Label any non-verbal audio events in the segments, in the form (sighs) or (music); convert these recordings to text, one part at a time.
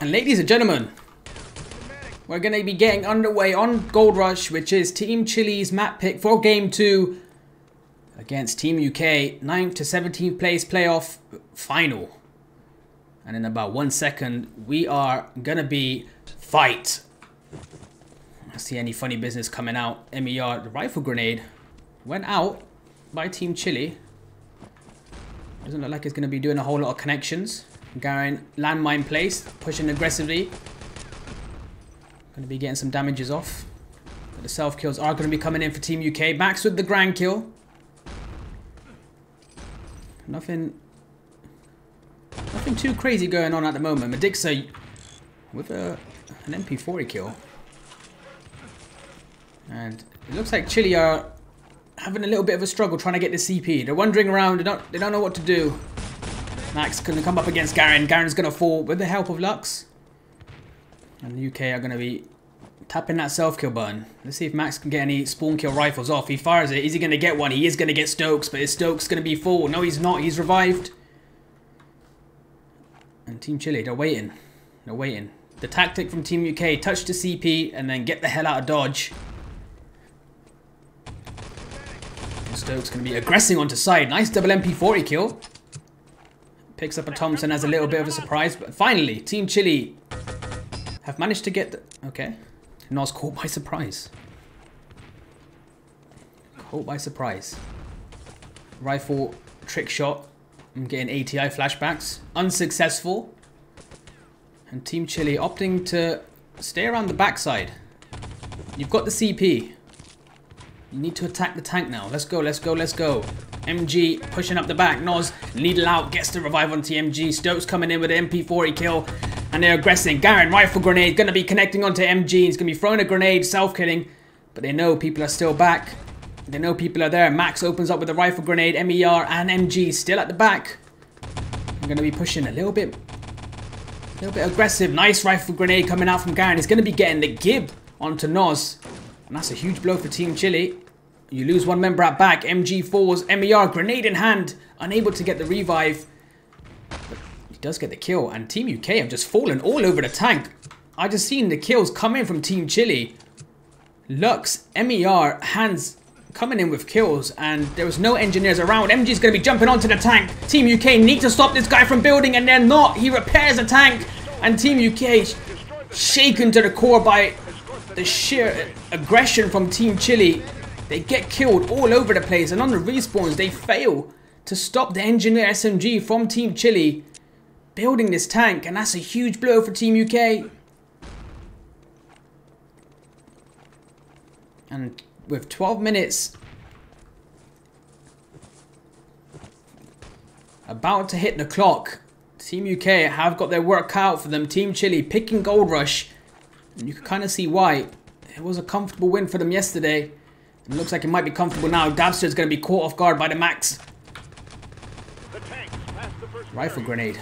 And ladies and gentlemen, we're going to be getting underway on Gold Rush, which is Team Chile's map pick for Game 2 against Team UK, 9th to 17th place playoff final. And in about one second, we are going to be fight. I see any funny business coming out. MER, the rifle grenade, went out by Team Chile. Doesn't look like it's going to be doing a whole lot of connections. Garen, landmine placed, pushing aggressively. Going to be getting some damages off. But the self kills are going to be coming in for Team UK. Max with the grand kill. Nothing, nothing too crazy going on at the moment. Medixa with a, an MP40 kill. And it looks like Chile are having a little bit of a struggle trying to get the CP. They're wandering around. They don't, they don't know what to do. Max going to come up against Garen. Garen's going to fall with the help of Lux. And the UK are going to be tapping that self-kill button. Let's see if Max can get any spawn kill rifles off. He fires it. Is he going to get one? He is going to get Stokes, but his Stokes going to be full. No, he's not. He's revived. And Team Chile, they're waiting. They're waiting. The tactic from Team UK, touch the CP and then get the hell out of dodge. Stokes going to be aggressing onto side. Nice double MP40 kill. Picks up a Thompson as a little bit of a surprise. But finally, Team Chile have managed to get... The, okay. Nos caught by surprise. Caught by surprise. Rifle trick shot. I'm getting ATI flashbacks. Unsuccessful. And Team Chile opting to stay around the backside. You've got the CP. You need to attack the tank now. Let's go, let's go, let's go. MG pushing up the back. Nos, needle out, gets the revive on TMG. Stokes coming in with an MP40 kill. And they're aggressing. Garen, rifle grenade, gonna be connecting onto MG. He's gonna be throwing a grenade, self-killing. But they know people are still back. They know people are there. Max opens up with a rifle grenade, MER and MG still at the back. I'm gonna be pushing a little bit, a little bit aggressive. Nice rifle grenade coming out from Garen. He's gonna be getting the gib onto Nos. And that's a huge blow for Team Chile. You lose one member at back. MG4's MER, grenade in hand. Unable to get the revive. He does get the kill. And Team UK have just fallen all over the tank. I just seen the kills coming from Team Chile. Lux, MER, Hans coming in with kills. And there was no engineers around. MG's going to be jumping onto the tank. Team UK need to stop this guy from building. And they're not. He repairs the tank. And Team UK shaken to the core by the sheer aggression from Team Chile. They get killed all over the place and on the respawns they fail to stop the engineer SMG from Team Chile building this tank and that's a huge blow for Team UK. And with 12 minutes about to hit the clock, Team UK have got their work out for them. Team Chile picking Gold Rush. And you can kind of see why. It was a comfortable win for them yesterday. It looks like it might be comfortable now. Dabster is going to be caught off guard by the max. Rifle grenade.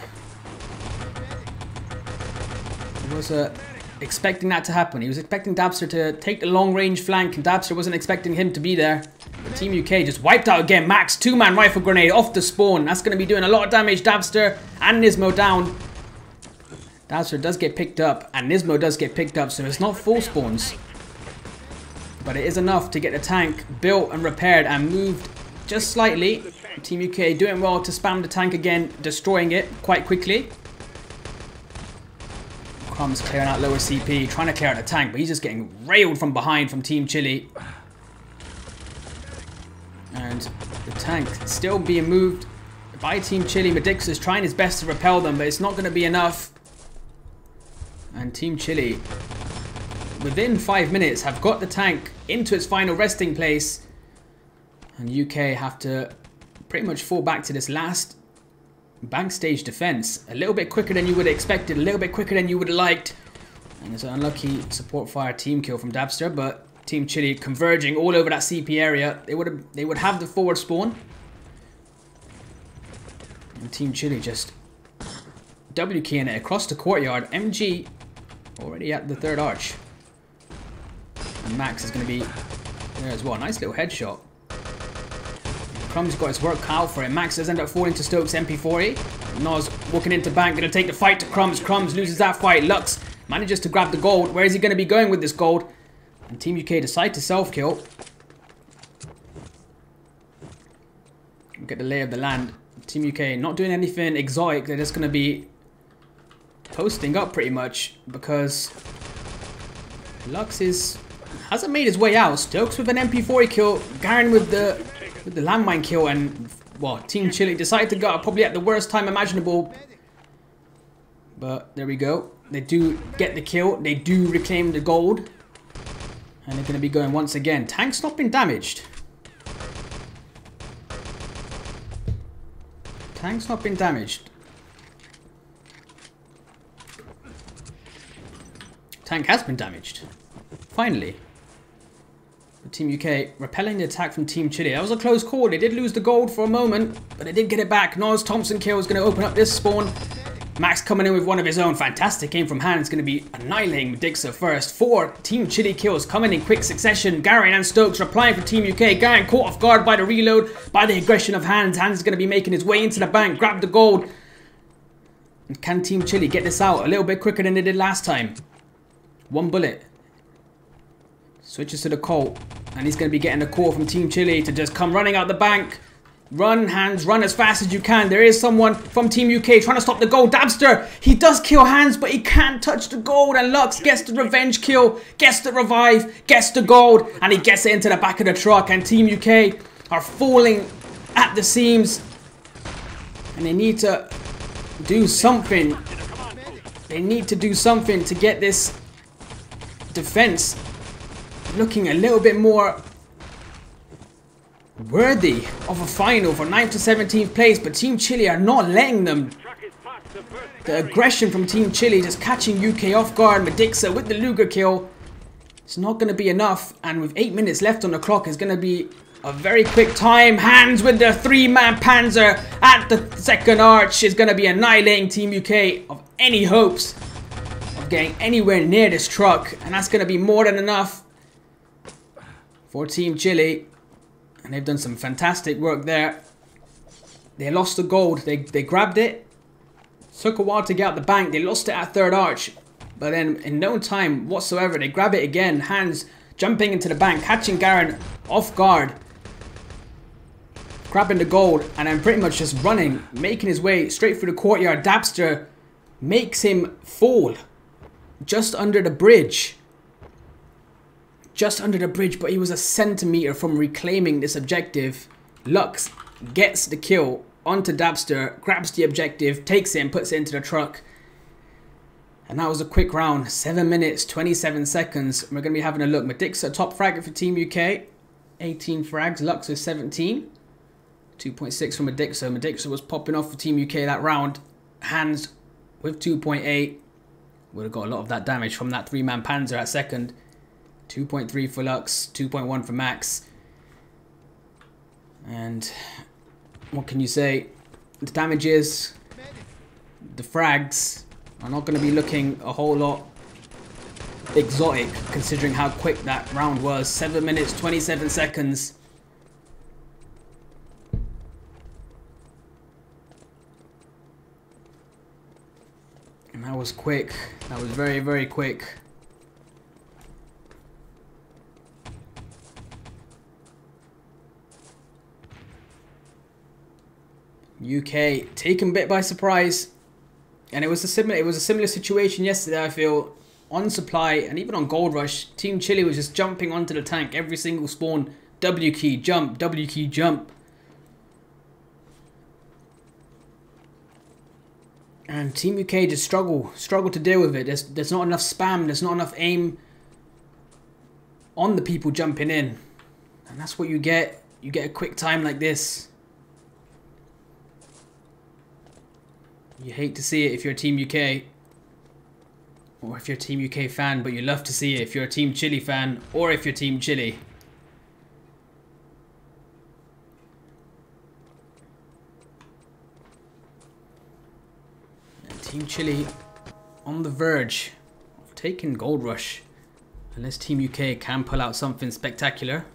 He was uh, expecting that to happen. He was expecting Dabster to take the long range flank and Dabster wasn't expecting him to be there. Team UK just wiped out again. Max, two-man rifle grenade off the spawn. That's going to be doing a lot of damage. Dabster and Nismo down. Dabster does get picked up and Nismo does get picked up so it's not full spawns. But it is enough to get the tank built and repaired and moved just slightly. Team UK doing well to spam the tank again, destroying it quite quickly. Crumbs clearing out lower CP, trying to clear out the tank, but he's just getting railed from behind from Team Chile. And the tank still being moved by Team Chile. Medix is trying his best to repel them, but it's not going to be enough. And Team Chile within five minutes have got the tank into its final resting place. And UK have to pretty much fall back to this last bank stage defense. A little bit quicker than you would have expected, a little bit quicker than you would have liked. And it's an unlucky support fire team kill from Dabster, but Team Chile converging all over that CP area. They would have they would have the forward spawn. And Team Chile just W keying it across the courtyard. MG already at the third arch. And Max is going to be there as well. Nice little headshot. Crumb's got his work cut out for him. Max does end up falling to Stokes MP40. Nos walking into bank, gonna take the fight to Crumbs. Crumbs loses that fight. Lux manages to grab the gold. Where is he gonna be going with this gold? And Team UK decide to self-kill. Get the lay of the land. Team UK not doing anything exotic. They're just gonna be posting up pretty much because Lux is hasn't made his way out. Stokes with an MP40 kill, Garen with the with the landmine kill, and well, Team Chile decided to go probably at the worst time imaginable. But there we go. They do get the kill. They do reclaim the gold. And they're going to be going once again. Tank's not been damaged. Tank's not been damaged. Tank has been damaged. Finally. Team UK repelling the attack from Team Chile. That was a close call. They did lose the gold for a moment, but they did get it back. Nos Thompson kill is going to open up this spawn. Max coming in with one of his own. Fantastic aim from Hans. Going to be annihilating Dixa first. Four Team Chile kills coming in quick succession. Garen and Stokes replying for Team UK. Garen caught off guard by the reload, by the aggression of Hans. Hans is going to be making his way into the bank. Grab the gold. And can Team Chile get this out a little bit quicker than they did last time? One bullet. Switches to the Colt. And he's going to be getting a call from Team Chile to just come running out the bank. Run, Hans, run as fast as you can. There is someone from Team UK trying to stop the goal. Dabster, he does kill Hans, but he can't touch the gold. And Lux gets the revenge kill, gets the revive, gets the gold, and he gets it into the back of the truck. And Team UK are falling at the seams. And they need to do something. They need to do something to get this defense looking a little bit more worthy of a final for 9th to 17th place, but Team Chile are not letting them. The aggression from Team Chile just catching UK off guard. Medixa with the Luger kill. It's not going to be enough, and with 8 minutes left on the clock, it's going to be a very quick time. Hans with the three-man Panzer at the second arch is going to be annihilating Team UK of any hopes of getting anywhere near this truck, and that's going to be more than enough for Team Chile. And they've done some fantastic work there. They lost the gold. They, they grabbed it. Took a while to get out the bank. They lost it at third arch. But then in no time whatsoever, they grab it again. Hans jumping into the bank, catching Garen off guard. Grabbing the gold and then pretty much just running, making his way straight through the courtyard. Dabster makes him fall just under the bridge just under the bridge, but he was a centimeter from reclaiming this objective. Lux gets the kill onto Dabster, grabs the objective, takes it and puts it into the truck. And that was a quick round. 7 minutes, 27 seconds. We're going to be having a look. Medixa top fragger for Team UK. 18 frags. Lux with 17. 2.6 from Medixa. Medixa was popping off for Team UK that round. Hans with 2.8. Would have got a lot of that damage from that three-man Panzer at second. 2.3 for Lux, 2.1 for Max. And what can you say? The damages, the frags are not going to be looking a whole lot exotic considering how quick that round was. 7 minutes, 27 seconds. And that was quick. That was very, very quick. UK taken bit by surprise, and it was a similar it was a similar situation yesterday. I feel on supply and even on Gold Rush, Team Chile was just jumping onto the tank every single spawn. W key jump, W key jump. And Team UK just struggle, struggle to deal with it. There's, there's not enough spam, there's not enough aim on the people jumping in. And that's what you get. You get a quick time like this. You hate to see it if you're a Team UK. Or if you're a Team UK fan, but you love to see it if you're a Team Chile fan, or if you're Team Chile. And Team Chile on the verge of taking Gold Rush. Unless Team UK can pull out something spectacular.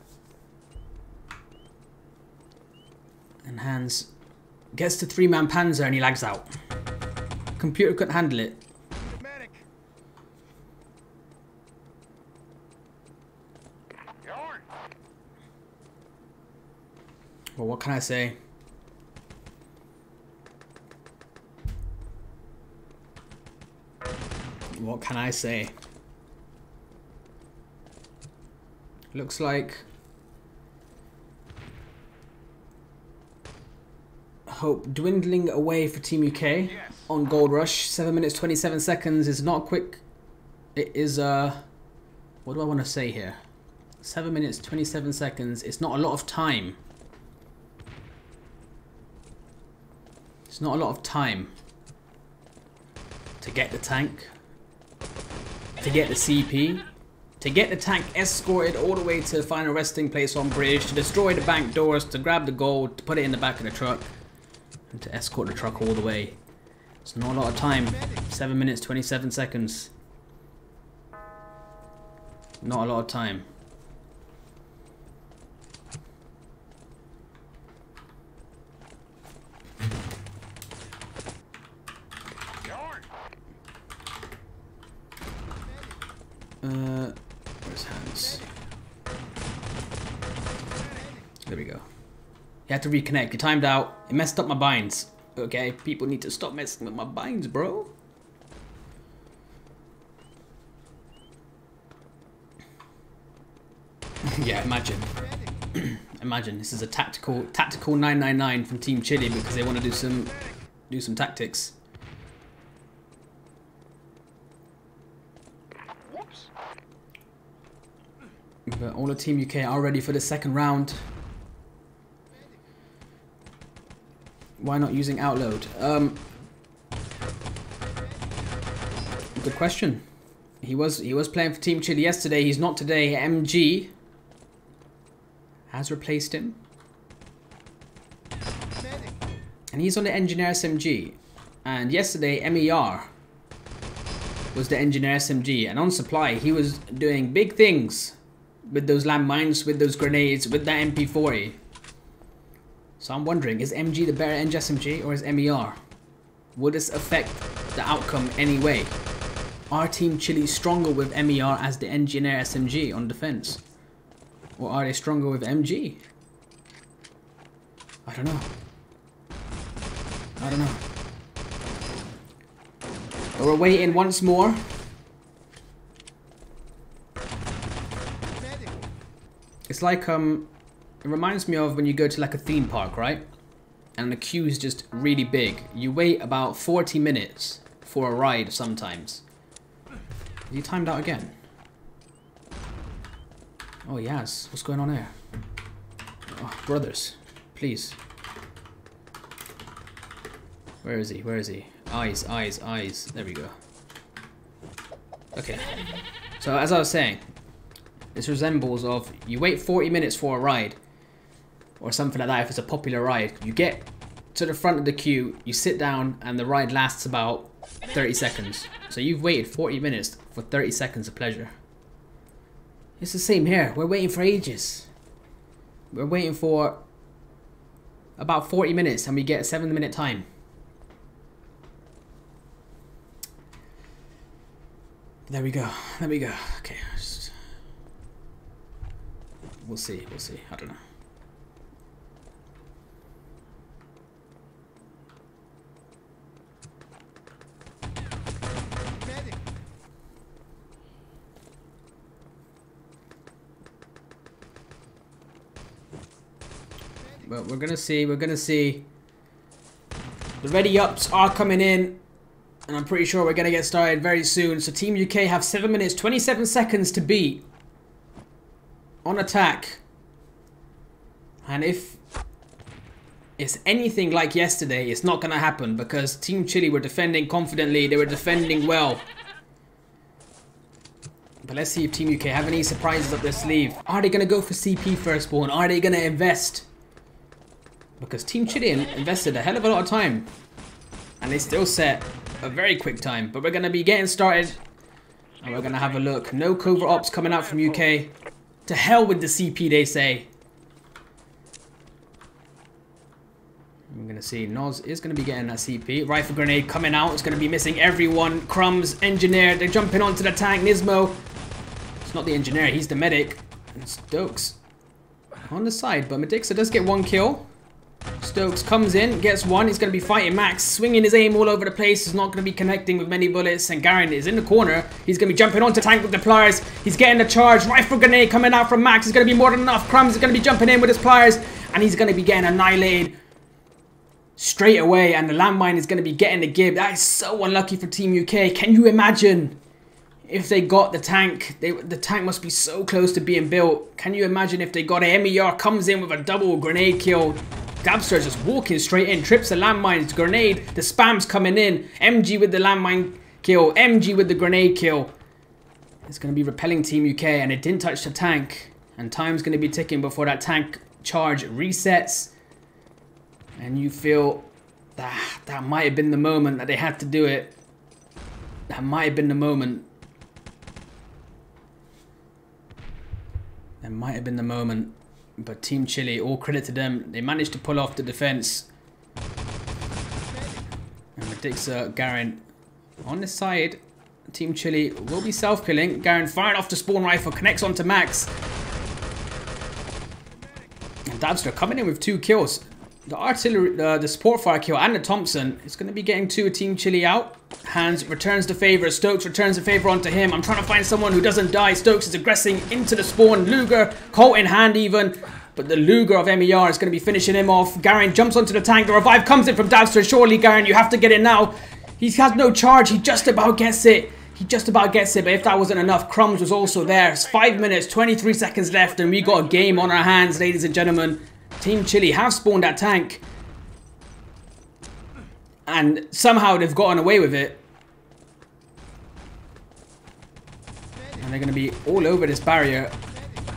And Hans Gets to three-man panzer and he lags out. Computer couldn't handle it. Medic. Well, what can I say? What can I say? Looks like hope dwindling away for Team UK on Gold Rush. 7 minutes 27 seconds is not quick. It is uh what do I want to say here? 7 minutes 27 seconds. It's not a lot of time. It's not a lot of time to get the tank, to get the CP, to get the tank escorted all the way to the final resting place on bridge, to destroy the bank doors, to grab the gold, to put it in the back of the truck, and to escort the truck all the way. It's not a lot of time. 7 minutes 27 seconds. Not a lot of time. Uh, where's Hans? There we go. You had to reconnect. You timed out. It messed up my binds. Okay, people need to stop messing with my binds, bro. (laughs) yeah, imagine. (clears throat) imagine this is a tactical tactical 999 from Team Chile because they want to do some do some tactics. But all of Team UK are ready for the second round. Why not using Outload? Um, good question. He was he was playing for Team Chile yesterday. He's not today. MG has replaced him, and he's on the Engineer SMG. And yesterday, MER was the Engineer SMG, and on supply he was doing big things with those landmines, with those grenades, with that MP40. So I'm wondering, is MG the better Eng SMG or is MER? Would this affect the outcome anyway? Are Team Chile stronger with MER as the Engineer SMG on defense? Or are they stronger with MG? I don't know. I don't know. We're waiting once more. It's like um, it reminds me of when you go to like a theme park, right? And the queue is just really big. You wait about 40 minutes for a ride sometimes. You timed out again. Oh yes, what's going on there? Oh, brothers, please. Where is he? Where is he? Eyes, eyes, eyes. There we go. Okay. So as I was saying, this resembles of you wait 40 minutes for a ride or something like that if it's a popular ride. You get to the front of the queue, you sit down and the ride lasts about 30 seconds. So you've waited 40 minutes for 30 seconds of pleasure. It's the same here. We're waiting for ages. We're waiting for about 40 minutes and we get a 7 minute time. There we go. There we go. Okay. We'll see. We'll see. I don't know. But we're gonna see. We're gonna see. The ready ups are coming in. And I'm pretty sure we're gonna get started very soon. So Team UK have 7 minutes 27 seconds to beat. On attack. And if it's anything like yesterday, it's not gonna happen because Team Chile were defending confidently, they were defending well. But let's see if Team UK have any surprises up their sleeve. Are they gonna go for CP firstborn? Are they gonna invest? Because Team Chile invested a hell of a lot of time. And they still set a very quick time. But we're going to be getting started. And we're going to have a look. No covert ops coming out from UK. To hell with the CP, they say. I'm going to see Noz is going to be getting that CP. Rifle grenade coming out. It's going to be missing everyone. Crumbs, engineer. They're jumping onto the tank. Nismo. It's not the engineer. He's the medic. Stokes on the side. But Medixa does get one kill. Stokes comes in, gets one. He's going to be fighting Max, swinging his aim all over the place. He's not going to be connecting with many bullets. And Garen is in the corner. He's going to be jumping onto tank with the pliers. He's getting the charge. Rifle grenade coming out from Max. He's going to be more than enough. Crumbs is going to be jumping in with his pliers. And he's going to be getting annihilated straight away. And the landmine is going to be getting the gib. That is so unlucky for Team UK. Can you imagine if they got the tank, they, the tank must be so close to being built. Can you imagine if they got it? MER comes in with a double grenade kill. Dabster just walking straight in, trips the landmines, grenade, the spam's coming in. MG with the landmine kill, MG with the grenade kill. It's going to be repelling Team UK and it didn't touch the tank. And time's going to be ticking before that tank charge resets. And you feel that that might have been the moment that they had to do it. That might have been the moment. That might have been the moment. But Team Chile, all credit to them. They managed to pull off the defense. And Medixa, Garen on the side. Team Chile will be self-killing. Garen firing off the spawn rifle, connects onto Max. And Dabster coming in with two kills. The artillery, uh, the support fire kill and the Thompson is going to be getting two Team Chile out. Hans returns the favor. Stokes returns the favor onto him. I'm trying to find someone who doesn't die. Stokes is aggressing into the spawn. Luger, Colt in hand even. But the Luger of MER is going to be finishing him off. Garen jumps onto the tank. The revive comes in from Dabster. Surely, Garen, you have to get it now. He has no charge. He just about gets it. He just about gets it, but if that wasn't enough, Crumbs was also there. It's 5 minutes, 23 seconds left, and we got a game on our hands, ladies and gentlemen. Team Chile have spawned that tank. And somehow they've gotten away with it. And they're going to be all over this barrier.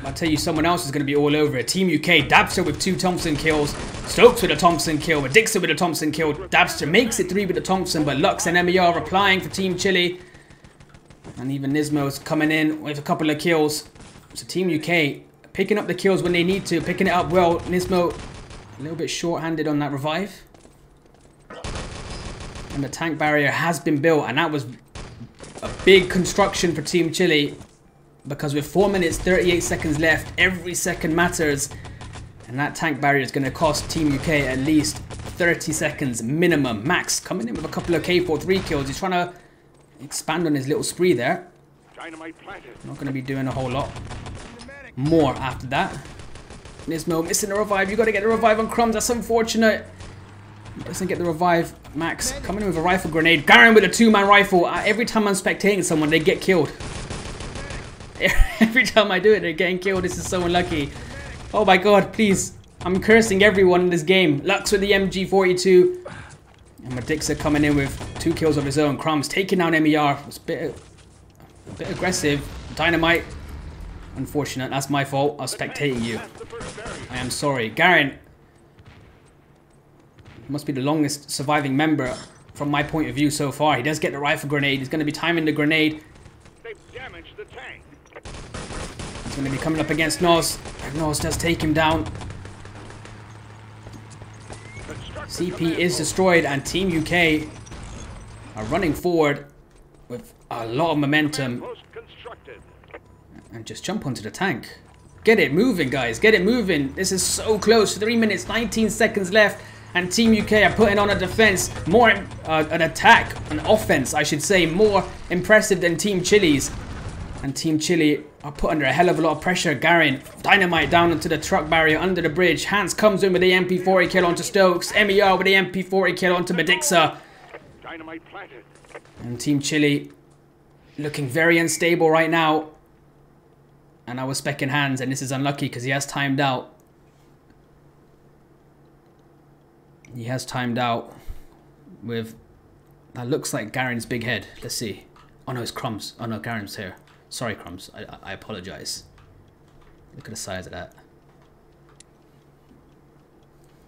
I'll tell you, someone else is going to be all over it. Team UK, Dabster with two Thompson kills. Stokes with a Thompson kill. But Dixon with a Thompson kill. Dabster makes it three with a Thompson. But Lux and MER replying for Team Chile. And even Nismo's coming in with a couple of kills. So Team UK picking up the kills when they need to, picking it up well. Nismo a little bit short-handed on that revive. And the tank barrier has been built, and that was a big construction for Team Chile. Because with 4 minutes 38 seconds left, every second matters. And that tank barrier is going to cost Team UK at least 30 seconds minimum. Max coming in with a couple of K4-3 kills. He's trying to expand on his little spree there. Not going to be doing a whole lot more after that. Nismo missing a revive. You got to get the revive on Crumbs. That's unfortunate. Doesn't get the revive. Max coming in with a rifle grenade. Garen with a two-man rifle. Uh, every time I'm spectating someone, they get killed. (laughs) every time I do it, they're getting killed. This is so unlucky. Oh my god, please. I'm cursing everyone in this game. Lux with the MG42. And Medixa coming in with two kills of his own. Crumbs taking down MER. It's a bit, a bit aggressive. Dynamite Unfortunate, that's my fault. I was spectating you. I am sorry. Garen must be the longest surviving member from my point of view so far. He does get the rifle grenade. He's going to be timing the grenade. He's going to be coming up against Nos. Nos does take him down. CP is destroyed and Team UK are running forward with a lot of momentum and just jump onto the tank. Get it moving, guys. Get it moving. This is so close. 3 minutes, 19 seconds left. And Team UK are putting on a defense, more uh, an attack, an offense, I should say, more impressive than Team Chile's. And Team Chile are put under a hell of a lot of pressure. Garen, dynamite down into the truck barrier under the bridge. Hans comes in with the MP40 kill onto Stokes. MER with the MP40 kill onto Medixa. And Team Chile looking very unstable right now. And I was specking Hans, and this is unlucky because he has timed out. He has timed out with... That looks like Garen's big head. Let's see. Oh no, it's Crumbs. Oh no, Garen's here. Sorry, Crumbs. I, I apologize. Look at the size of that.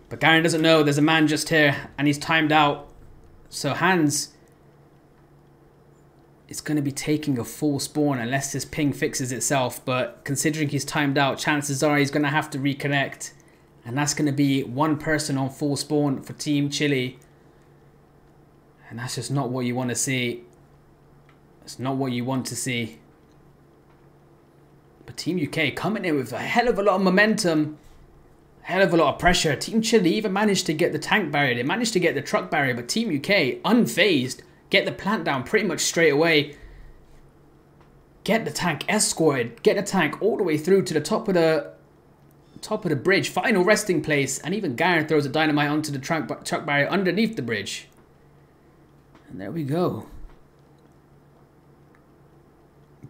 But Garen doesn't know there's a man just here, and he's timed out. So Hans it's going to be taking a full spawn unless this ping fixes itself. But considering he's timed out, chances are he's going to have to reconnect. And that's going to be one person on full spawn for Team Chile. And that's just not what you want to see. It's not what you want to see. But Team UK coming in with a hell of a lot of momentum. Hell of a lot of pressure. Team Chile even managed to get the tank barrier. They managed to get the truck barrier. But Team UK, unfazed, get the plant down pretty much straight away. Get the tank escorted. Get the tank all the way through to the top of the top of the bridge. Final resting place. And even Garen throws a dynamite onto the truck, truck barrier underneath the bridge. And there we go.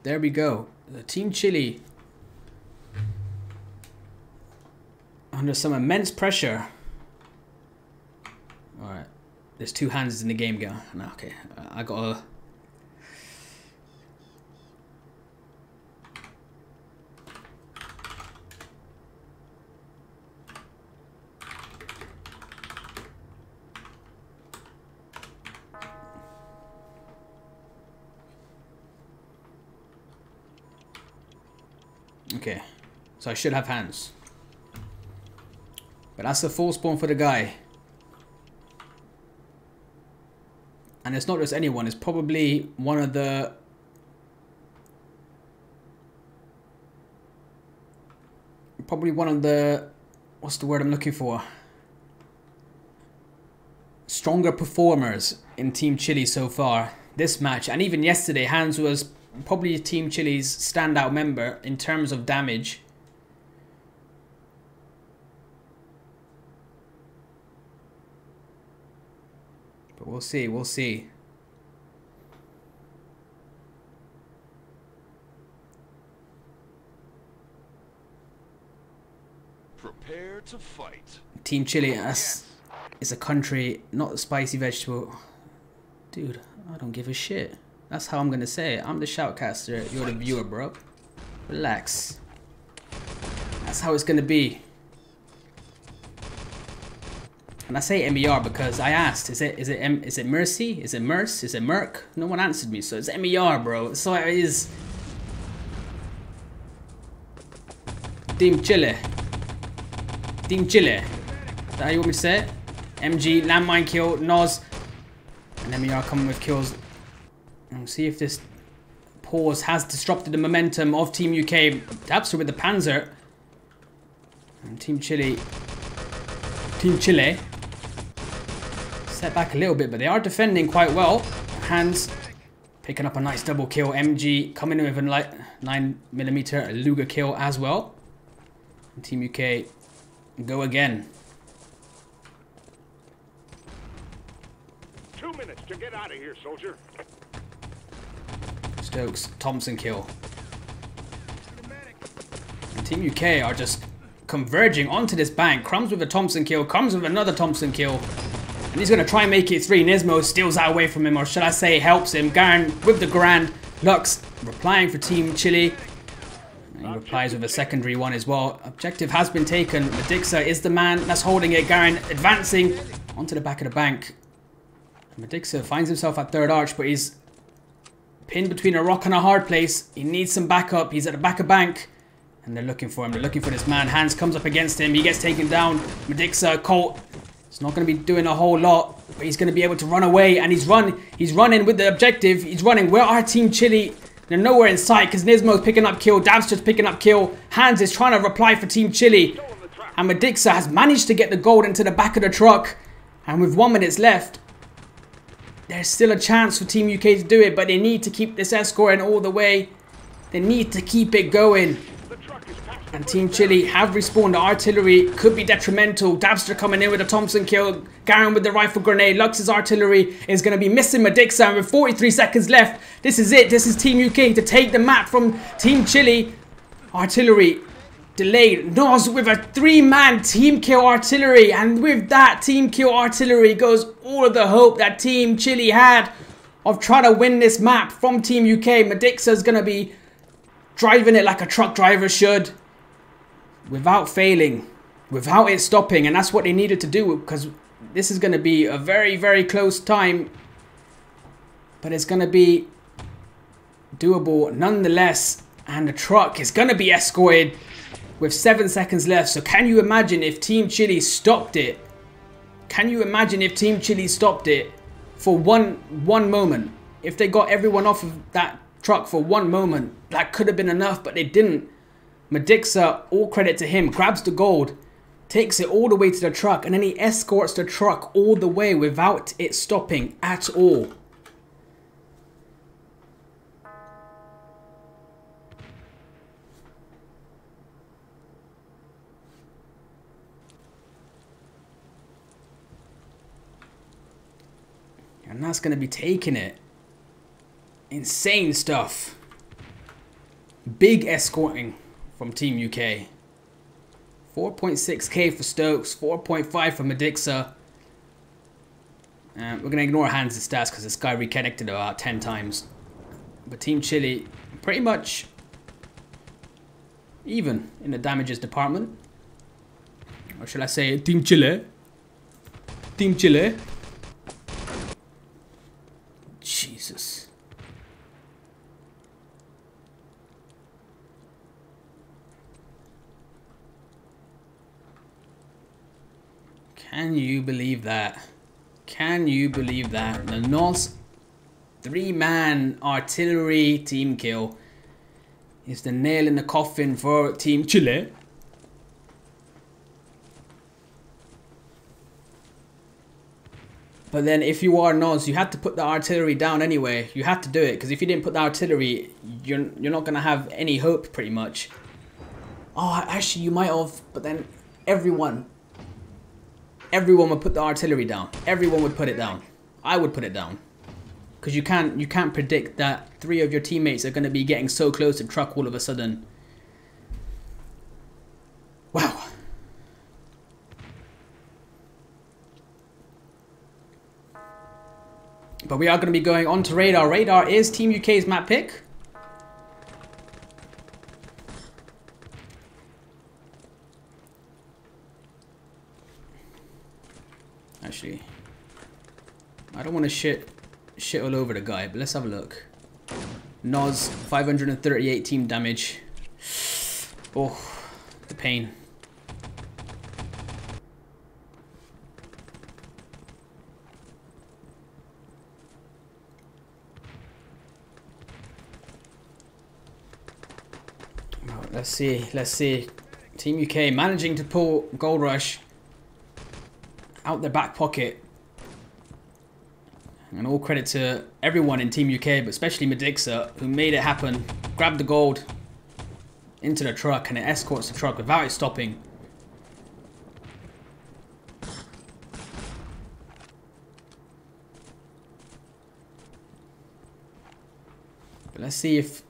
There we go. The Team Chile under some immense pressure. Alright. There's two Hans in the game, girl. No, okay. I gotta... Okay. So I should have Hans. But that's the full spawn for the guy. And it's not just anyone, it's probably one of the... Probably one of the... What's the word I'm looking for? Stronger performers in Team Chile so far. This match, and even yesterday, Hans was probably Team Chile's standout member in terms of damage. But we'll see, we'll see. Prepare to fight. Team Chile yes. is a country, not a spicy vegetable. Dude, I don't give a shit. That's how I'm gonna say it. I'm the shoutcaster. You're the viewer, bro. Relax. That's how it's gonna be. And I say MER because I asked, is it is it M is it Mercy? Is it Merce? Is it Merc? No one answered me, so it's MER, bro. So it is Team Chile. Team Chile. Is that how you want me to say it? MG, landmine kill, Nos, and MER coming with kills. See if this pause has disrupted the momentum of Team UK. Dabster with the Panzer. And Team Chile. Team Chile Set back a little bit, but they are defending quite well. Hans picking up a nice double kill. MG coming in with a light 9mm Luger kill as well. And Team UK go again. Two minutes to get out of here, soldier. Stokes, Thompson kill. And Team UK are just converging onto this bank. Crumbs with a Thompson kill, comes with another Thompson kill. And he's going to try and make it three. Nismo steals that away from him, or should I say helps him. Garen with the Grand. Lux replying for Team Chile. And he replies with a secondary one as well. Objective has been taken. Medixa is the man that's holding it. Garen advancing onto the back of the bank. Medixa finds himself at third arch, but he's pinned between a rock and a hard place. He needs some backup. He's at the back of bank. And they're looking for him. They're looking for this man. Hans comes up against him. He gets taken down. Medixa, Colt He's not going to be doing a whole lot, but he's going to be able to run away. And he's run. He's running with the objective. He's running. Where are Team Chile? They're nowhere in sight because Nismo's picking up kill. Dabster's picking up kill. Hans is trying to reply for Team Chile. And Medixa has managed to get the gold into the back of the truck. And with one minute left, there's still a chance for Team UK to do it. But they need to keep this escorting all the way. They need to keep it going. And Team Chile have respawned. Artillery could be detrimental. Dabster coming in with a Thompson kill. Garen with the rifle grenade. Lux's artillery is going to be missing Medixa. And with 43 seconds left, this is it. This is Team UK to take the map from Team Chile. Artillery delayed. Nos with a three-man team kill artillery. And with that team kill artillery goes all of the hope that Team Chile had of trying to win this map from Team UK. Medixa is going to be driving it like a truck driver should without failing, without it stopping. And that's what they needed to do because this is going to be a very, very close time. But it's going to be doable nonetheless. And the truck is going to be escorted. With seven seconds left. So can you imagine if Team Chile stopped it? Can you imagine if Team Chile stopped it for one one moment? If they got everyone off of that truck for one moment, that could have been enough, but they didn't. Medixa, all credit to him, grabs the gold, takes it all the way to the truck, and then he escorts the truck all the way without it stopping at all. And that's going to be taking it. Insane stuff. Big escorting from Team UK. 4.6k for Stokes, 4.5 for Medixa. Uh, we're going to ignore Hans' stats because this guy reconnected about 10 times. But Team Chile, pretty much even in the damages department. Or should I say Team Chile? Team Chile. Can you believe that? Can you believe that? The NOS three-man artillery team kill is the nail in the coffin for Team Chile. But then if you are NOS, you had to put the artillery down anyway. You had to do it, because if you didn't put the artillery, you're, you're not going to have any hope, pretty much. Oh, actually, you might have, but then everyone, everyone would put the artillery down. Everyone would put it down. I would put it down. Because you can't, you can't predict that three of your teammates are going to be getting so close to truck all of a sudden. Wow. But we are going to be going on to Radar. Radar is Team UK's map pick. Actually, I don't want to shit shit all over the guy, but let's have a look. Noz, 538 team damage. (sighs) Oh, the pain. Let's see, let's see. Team UK managing to pull Gold Rush out their back pocket. And all credit to everyone in Team UK, but especially Medixa, who made it happen. Grabbed the gold into the truck and it escorts the truck without it stopping. But let's see if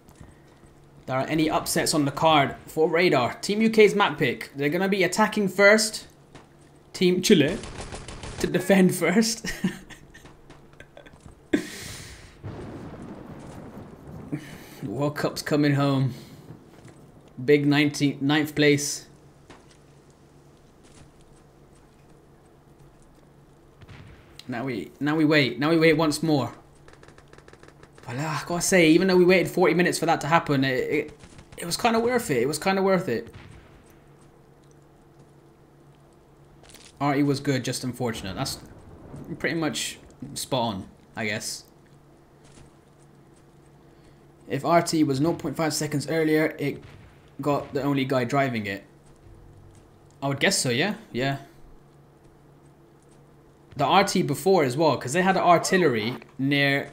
there are any upsets on the card for Radar. Team UK's map pick. They're going to be attacking first. Team Chile to defend (laughs) first. World Cup's coming home. Big 19th, ninth place. Now we now we wait. Now we wait once more. But uh, I gotta say, even though we waited 40 minutes for that to happen, it, it, it was kind of worth it. It was kind of worth it. Artie was good, just unfortunate. That's pretty much spot on, I guess. If RT was 0.5 seconds earlier, it got the only guy driving it. I would guess so, yeah? Yeah. The RT before as well, because they had artillery near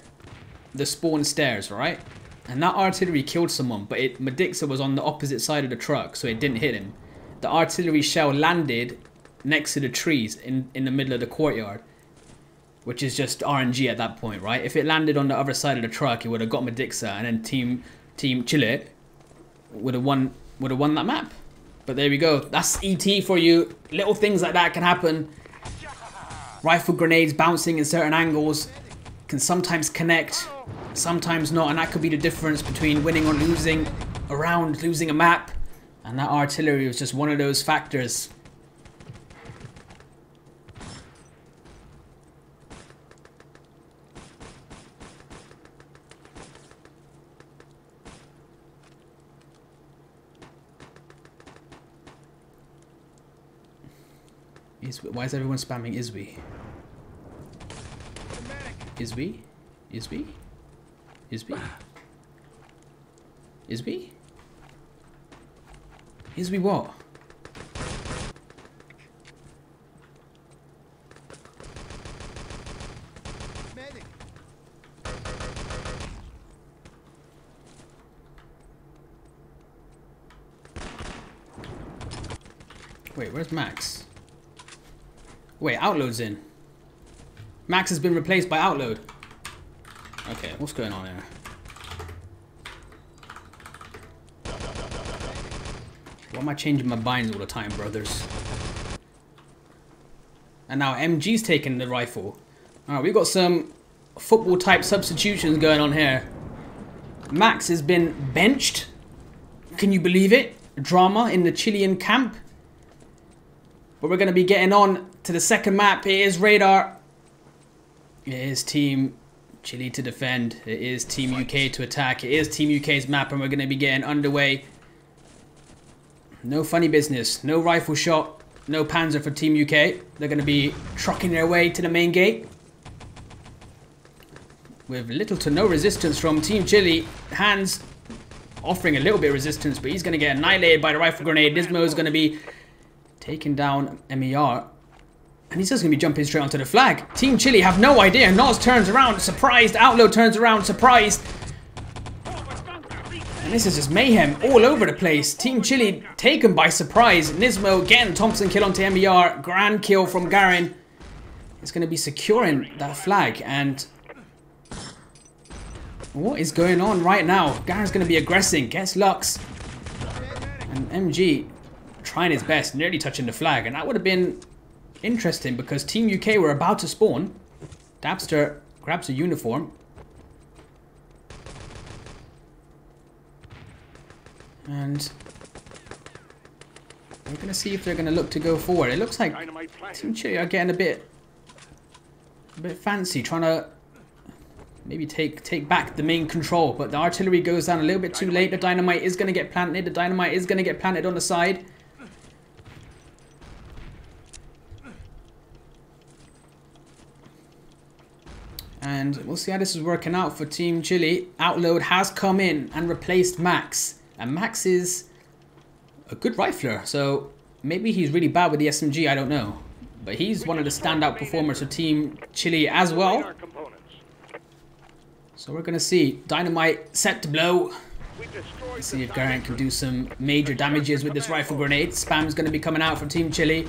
the spawn stairs, right? And that artillery killed someone, but it Medixa was on the opposite side of the truck, so it didn't hit him. The artillery shell landed next to the trees in, in the middle of the courtyard. Which is just RNG at that point, right? If it landed on the other side of the truck, it would have got Medixa, and then Team Team Chile would have won would have won that map. But there we go. That's ET for you. Little things like that can happen. Rifle grenades bouncing in certain angles can sometimes connect, sometimes not, and that could be the difference between winning or losing a round, losing a map. And that artillery was just one of those factors. Is, why is everyone spamming is we? Is we? Is we? Is we? Is we? Is we what? Wait, where's Max? Wait, Outload's in. Max has been replaced by Outload. Okay, what's going on here? Why am I changing my binds all the time, brothers? And now MG's taking the rifle. Alright, we've got some football type substitutions going on here. Max has been benched. Can you believe it? Drama in the Chilean camp. But we're going to be getting on to the second map. It is Radar. It is Team Chile to defend. It is Team UK to attack. It is Team UK's map and we're going to be getting underway. No funny business. No rifle shot. No Panzer for Team UK. They're going to be trucking their way to the main gate. With little to no resistance from Team Chile. Hans offering a little bit of resistance, but he's going to get annihilated by the rifle grenade. Nismo is going to be taking down MER. And he's just going to be jumping straight onto the flag. Team Chile have no idea. Nos turns around, surprised. Outload turns around, surprised. And this is just mayhem all over the place. Team Chile taken by surprise. Nismo again, Thompson kill onto MER. Grand kill from Garen. Is going to be securing that flag. And what is going on right now? Garen's going to be aggressing. Gets Lux. And MG trying his best, nearly touching the flag. And that would have been interesting because Team UK were about to spawn. Dabster grabs a uniform. And we're going to see if they're going to look to go forward. It looks like Team Chile are getting a bit, a bit fancy, trying to maybe take take back the main control. But the artillery goes down a little bit too late. The dynamite is going to get planted. The dynamite is going to get planted on the side. And we'll see how this is working out for Team Chile. Outload has come in and replaced Max. And Max is a good rifler. So maybe he's really bad with the SMG, I don't know. But he's one of the standout performers for Team Chile as well. So we're going to see Dynamite set to blow. Destroyed See if Garen can do some major damages with this rifle grenade. Spam's going to be coming out from Team Chile.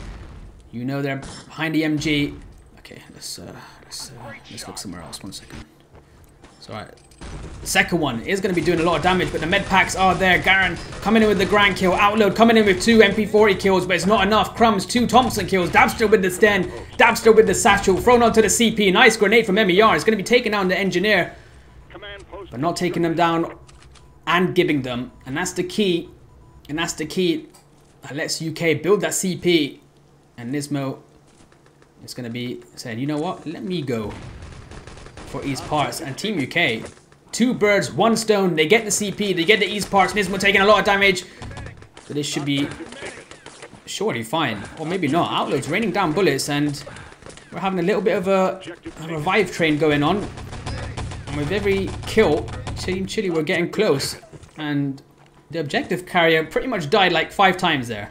You know they're behind the MG. Okay, let's uh, let's uh, let's look somewhere else. One second. It's alright. Second one is going to be doing a lot of damage, but the med packs are there. Garen coming in with the grand kill. Outload coming in with two MP40 kills, but it's not enough. Crumbs, two Thompson kills. Dabster with the sten. Dabster with the satchel. Thrown onto the CP. Nice grenade from MER. It's going to be taking down the engineer but not taking them down and giving them. And that's the key. And that's the key that lets UK build that CP. And Nismo is going to be saying, you know what? Let me go for East Parts. And Team UK, two birds, one stone. They get the CP, they get the East Parts. Nismo taking a lot of damage. So this should be surely fine. Or maybe not. Outload's raining down bullets and we're having a little bit of a, a revive train going on. And with every kill, Team Chile were getting close. And the objective carrier pretty much died like five times there.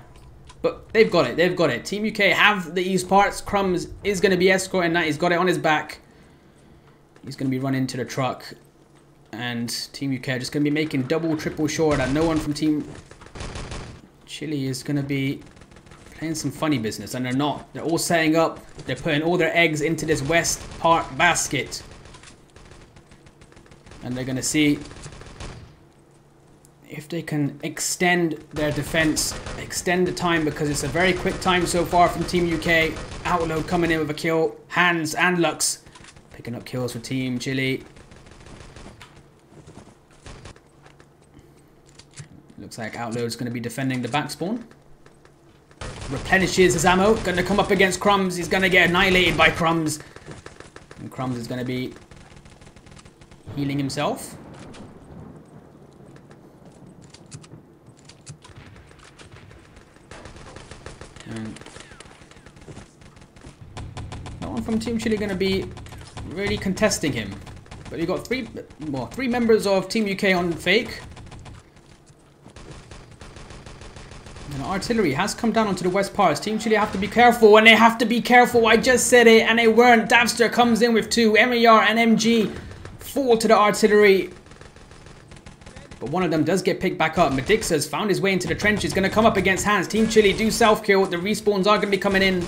But they've got it, they've got it. Team UK have the East parts. Crumbs is going to be escorting that. He's got it on his back. He's going to be running to the truck. And Team UK are just going to be making double, triple sure that no one from Team Chile is going to be playing some funny business. And they're not. They're all setting up. They're putting all their eggs into this west part basket. And they're going to see if they can extend their defense, extend the time because it's a very quick time so far from Team UK. Outload coming in with a kill, Hans and Lux picking up kills for Team Chile. Looks like Outload's going to be defending the back spawn. Replenishes his ammo, going to come up against Crumbs. He's going to get annihilated by Crumbs. And Crumbs is going to be healing himself. And no one from Team Chile going to be really contesting him. But you've got three, well, three members of Team UK on fake. And artillery has come down onto the west parts. Team Chile have to be careful, and they have to be careful. I just said it, and they weren't. Dabster comes in with two. MER and MG fall to the artillery. But one of them does get picked back up. Medixa's found his way into the trenches. Going to come up against Hans. Team Chile do self-kill. The respawns are going to be coming in.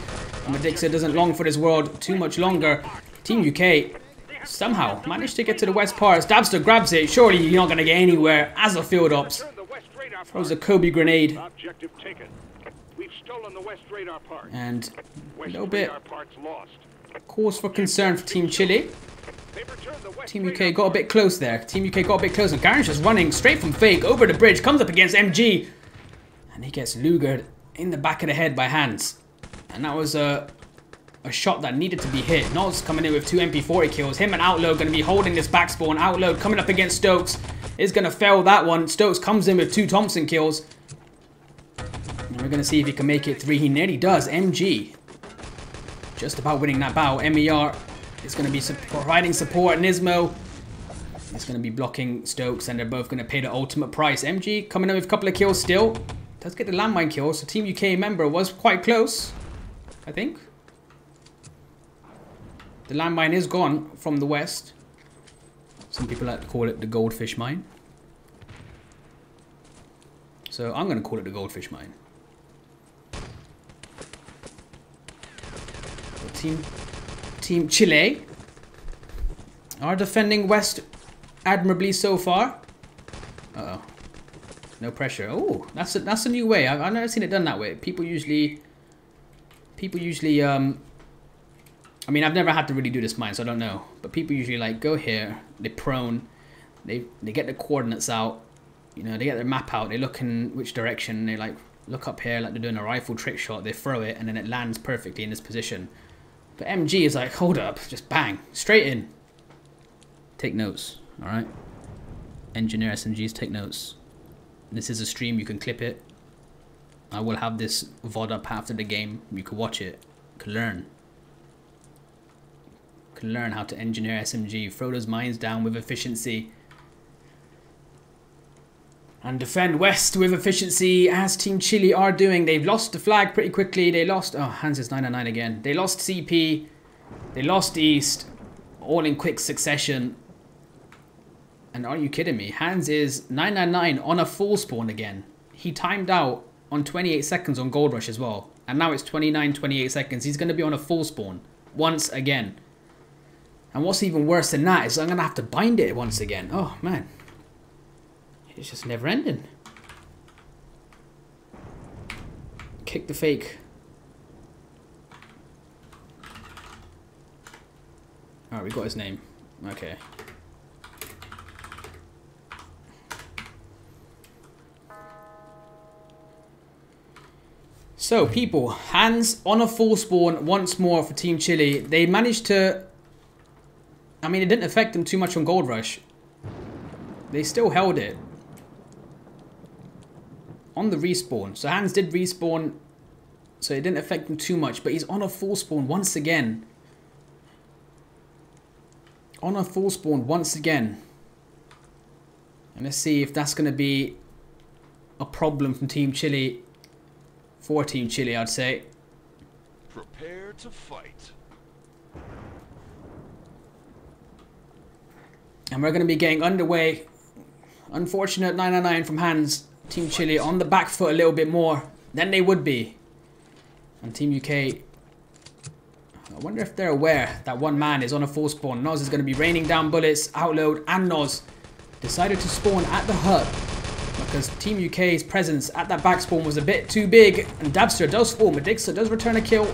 Medixa doesn't long for this world too much longer. Team UK somehow managed to get to the west parts. Dabster grabs it. Surely you're not going to get anywhere as a field ops. Throws a. Kobe grenade. Objective taken. We've stolen the west radar part. And a little bit radar parts lost. cause for concern for Team Chile. Team UK got a bit close there. Team UK got a bit close. And Garen's just running straight from fake over the bridge. Comes up against MG. And he gets lugered in the back of the head by Hans. And that was a, a shot that needed to be hit. Noz coming in with two MP40 kills. Him and Outload going to be holding this back spawn. Outload coming up against Stokes. Is going to fail that one. Stokes comes in with two Thompson kills. And we're going to see if he can make it three. He nearly does. MG just about winning that battle. MER is going to be providing support. Nismo is going to be blocking Stokes, and they're both going to pay the ultimate price. MG coming in with a couple of kills still. Does get the landmine kill, so Team UK member was quite close, I think. The landmine is gone from the west. Some people like to call it the goldfish mine. So I'm going to call it the goldfish mine. Team Team Chile are defending West admirably so far. Uh oh. No pressure. Oh, that's a, that's a new way. I've, I've never seen it done that way. People usually, people usually, um, I mean, I've never had to really do this mine, so I don't know. But people usually like go here, they prone, they they get the coordinates out, you know, they get their map out, they look in which direction, they like look up here like they're doing a rifle trick shot, they throw it, and then it lands perfectly in this position. But MG is like, hold up, just bang, straight in. Take notes, alright? Engineer SMGs, take notes. This is a stream, you can clip it. I will have this VOD up after the game. You can watch it, you can learn. You can learn how to engineer SMG, those mines down with efficiency. And defend west with efficiency as Team Chile are doing. They've lost the flag pretty quickly. They lost, oh, Hans is 909 again. They lost CP, they lost East, all in quick succession. And are you kidding me? Hans is 999 on a full spawn again. He timed out on 28 seconds on Gold Rush as well. And now it's 29, 28 seconds. He's going to be on a full spawn once again. And what's even worse than that is I'm going to have to bind it once again. Oh, man. It's just never ending. Kick the fake. Alright, we got his name. Okay. So, people, Hans on a full spawn once more for Team Chile. They managed to... I mean, it didn't affect them too much on Gold Rush. They still held it. On the respawn. So, Hans did respawn, so it didn't affect him too much. But he's on a full spawn once again. On a full spawn once again. And let's see if that's going to be a problem from Team Chile for Team Chile, I'd say. Prepare to fight. And we're going to be getting underway. Unfortunate 999 from Hans. Team Chile on the back foot a little bit more than they would be. And Team UK. I wonder if they're aware that one man is on a full spawn. Noz is going to be raining down bullets. Outload and Noz decided to spawn at the hut. Because Team UK's presence at that back spawn was a bit too big. And Dabster does fall. Medixa does return a kill.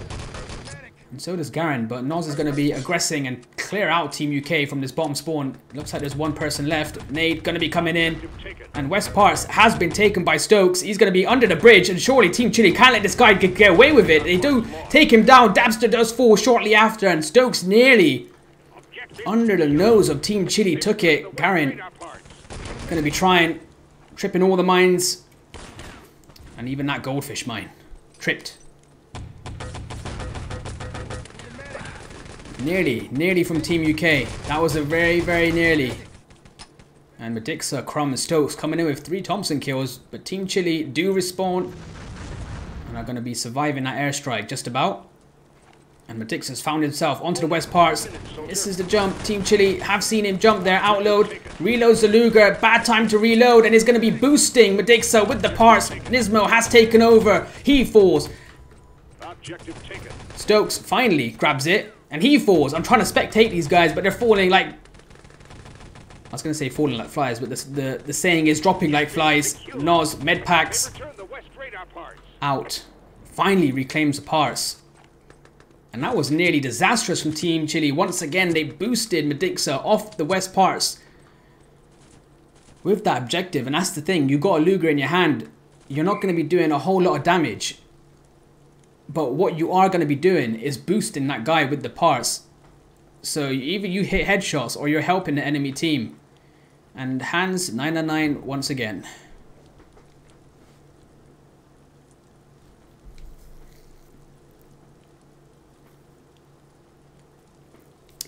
And so does Garen, but Noz is going to be aggressing and clear out Team UK from this bottom spawn. Looks like there's one person left. Nade going to be coming in. And West Parts has been taken by Stokes. He's going to be under the bridge, and surely Team Chile can't let this guy get, away with it. They do take him down. Dabster does fall shortly after, and Stokes nearly under the nose of Team Chile took it. Garen going to be trying, tripping all the mines. And even that goldfish mine. Tripped. Nearly, nearly from Team UK. That was a very, very nearly. And Medixa, Crumb, and Stokes coming in with three Thompson kills. But Team Chile do respawn. And are going to be surviving that airstrike just about. And Medix has found himself onto the west parts. This is the jump. Team Chile have seen him jump there. Outload. Reloads the Luger. Bad time to reload. And is going to be boosting Medixa with the parts. Nismo has taken over. He falls. Objective taken. Stokes finally grabs it. And he falls. I'm trying to spectate these guys, but they're falling like... I was going to say falling like flies, but the, the, the saying is dropping like flies. West radar parts. out. Finally reclaims the parts. And that was nearly disastrous from Team Chile. Once again, they boosted Medixa off the west parts with that objective. And that's the thing, you got a Luger in your hand. You're not going to be doing a whole lot of damage. But what you are going to be doing is boosting that guy with the parts. So either you hit headshots or you're helping the enemy team. And Hans 999 once again.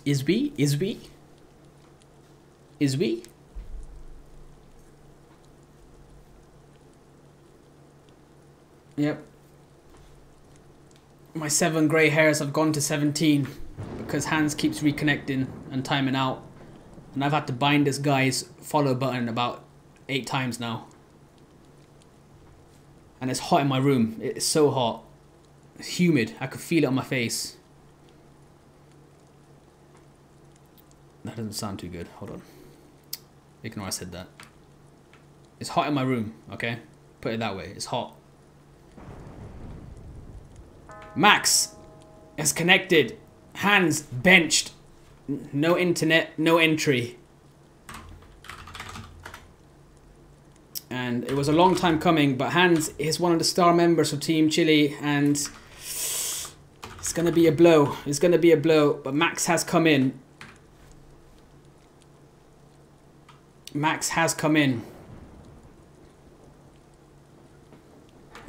Is we? Is we? Is we? Yep. My seven grey hairs have gone to 17 because Hans keeps reconnecting and timing out. And I've had to bind this guy's follow button about eight times now. And it's hot in my room. It's so hot. It's humid. I could feel it on my face. That doesn't sound too good. Hold on. Ignore I said that. It's hot in my room, okay? Put it that way. It's hot. Max is connected. Hans benched. No internet, no entry. And it was a long time coming, but Hans is one of the star members of Team Chile, and it's gonna be a blow. It's gonna be a blow, but Max has come in. Max has come in.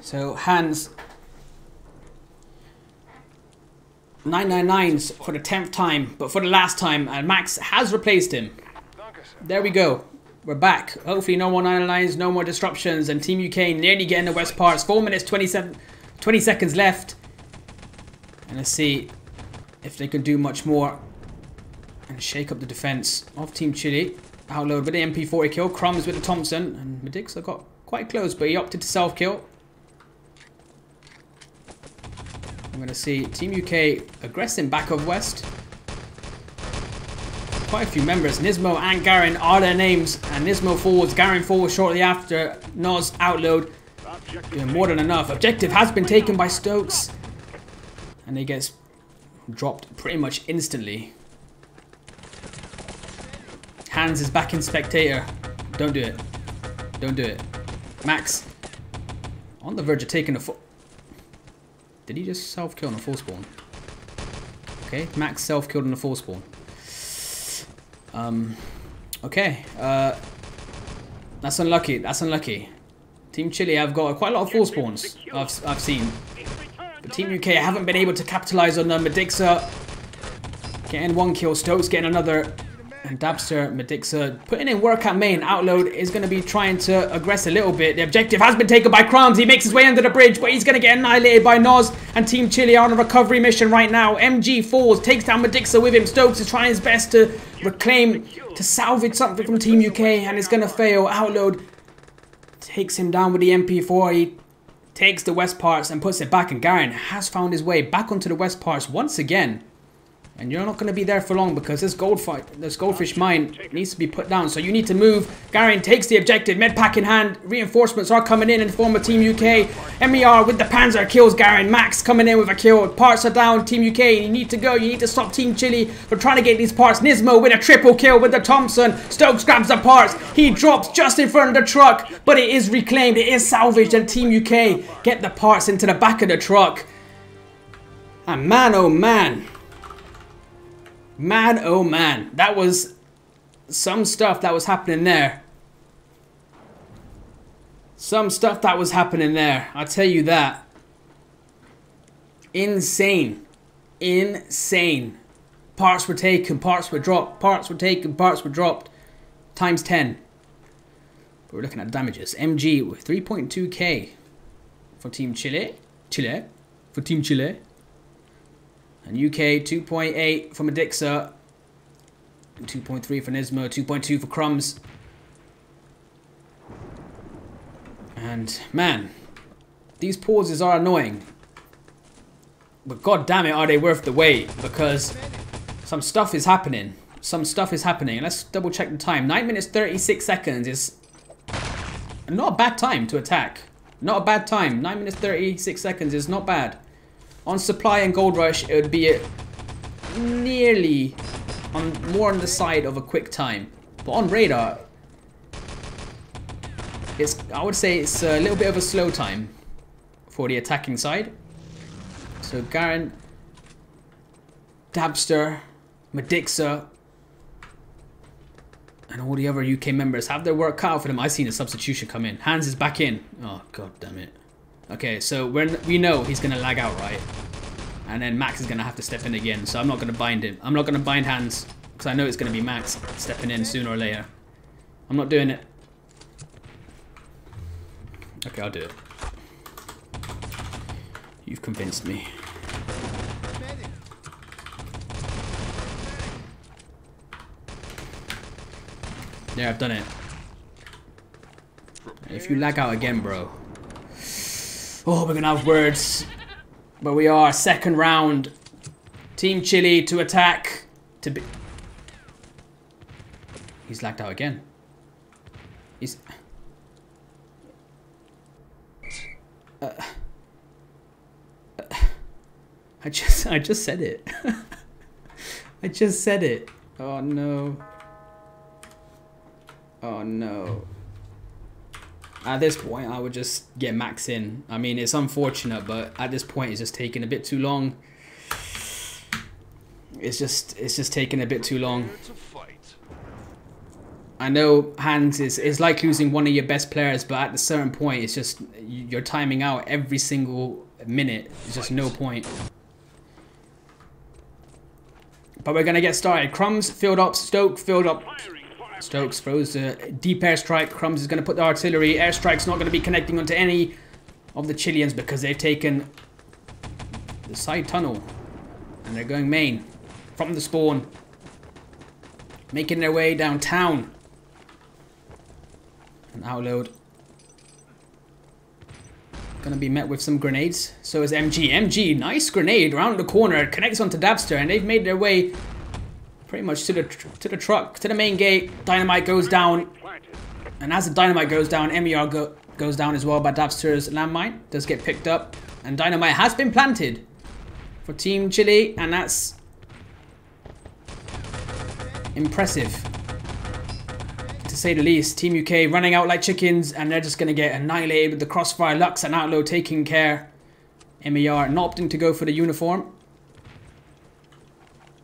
So Hans 999s for the 10th time, but for the last time, and Max has replaced him. There we go. We're back. Hopefully no more 999s, no more disruptions, and Team UK nearly getting the West Parts. 4 minutes, 27, 20 seconds left. And let's see if they can do much more and shake up the defense of Team Chile. Outload with the MP40 kill, Crumbs with the Thompson, and Medixa got quite close, but he opted to self-kill. I'm going to see Team UK aggressing back of West. Quite a few members. Nismo and Garen are their names. And Nismo forwards, Garen forwards shortly after. Nos outload. Doing more than enough. Objective has been taken by Stokes. And he gets dropped pretty much instantly. Hans is back in spectator. Don't do it. Don't do it. Max. On the verge of taking a full... Did he just self-kill on a full spawn? Okay, Max self-killed on a full spawn. Um, okay. Uh, that's unlucky. That's unlucky. Team Chile have got quite a lot of full spawns. I've, I've seen. But Team UK haven't been able to capitalize on them. Medixa getting one kill. Stokes getting another. And Dabster, Medixa putting in work at main. Outload is going to be trying to aggress a little bit. The objective has been taken by Crumbs. He makes his way under the bridge, but he's going to get annihilated by Nos. And Team Chile on a recovery mission right now. MG falls, takes down Medixa with him. Stokes is trying his best to reclaim, to salvage something from Team UK, and it's going to fail. Outload takes him down with the MP4. He takes the west parts and puts it back, and Garen has found his way back onto the west parts once again. And you're not going to be there for long because this gold fight, this goldfish mine needs to be put down. So you need to move. Garen takes the objective, med pack in hand. Reinforcements are coming in the form of Team UK. MER with the Panzer kills Garen. Max coming in with a kill. Parts are down. Team UK, you need to go. You need to stop Team Chile for trying to get these parts. Nismo with a triple kill with the Thompson. Stokes grabs the parts. He drops just in front of the truck, but it is reclaimed. It is salvaged, and Team UK get the parts into the back of the truck. And man, oh man. Man, oh man, that was some stuff that was happening there. Some stuff that was happening there. I'll tell you that. Insane. Insane. Parts were taken, parts were dropped, parts were taken, parts were dropped. Times 10. But we're looking at damages. MG with 3.2k for Team Chile. Chile. For Team Chile. And UK 2.8 for Medixa. 2.3 for Nismo. 2.2 for Crumbs. And man, these pauses are annoying. But god damn it, are they worth the wait? Because some stuff is happening. Some stuff is happening. Let's double check the time. 9 minutes 36 seconds is not a bad time to attack. Not a bad time. 9 minutes 36 seconds is not bad. On supply and gold rush, it would be nearly on more on the side of a quick time. But on radar, it's I would say it's a little bit of a slow time for the attacking side. So Garen, Dabster, Medixa, and all the other UK members have their work cut out for them. I've seen a substitution come in. Hans is back in. Oh god damn it. Okay, so we're, we know he's gonna lag out, right? And then Max is gonna have to step in again. So I'm not gonna bind him. I'm not gonna bind Hans because I know it's gonna be Max stepping in sooner or later. I'm not doing it. Okay, I'll do it. You've convinced me. Yeah, I've done it. If you lag out again, bro. Oh, we're gonna have words. But we are second round. Team Chile to attack. To be. He's lagged out again. He's. Uh, uh, I just, I just said it. (laughs) I just said it. Oh no. Oh no. At this point, I would just get Max in. I mean, it's unfortunate, but at this point, it's just taking a bit too long. It's just, it's just taking a bit too long. Prepare to fight. I know Hans is, is like losing one of your best players, but at a certain point, it's just you're timing out every single minute. It's just no point. But we're gonna get started. Crumbs filled up, Stoke filled up. Stokes throws a deep airstrike. Crumbs is going to put the artillery. Airstrike's not going to be connecting onto any of the Chileans because they've taken the side tunnel. And they're going main from the spawn. Making their way downtown. And outload. Gonna be met with some grenades. So is MG. MG, nice grenade around the corner. Connects onto Dabster and they've made their way pretty much to the to the truck, to the main gate. Dynamite goes down. And as the dynamite goes down, MER go goes down as well by Dabster's landmine. Does get picked up. And dynamite has been planted for Team Chile. And that's impressive. To say the least. Team UK running out like chickens. And they're just going to get annihilated with the crossfire. Lux and Outload taking care. MER not opting to go for the uniform.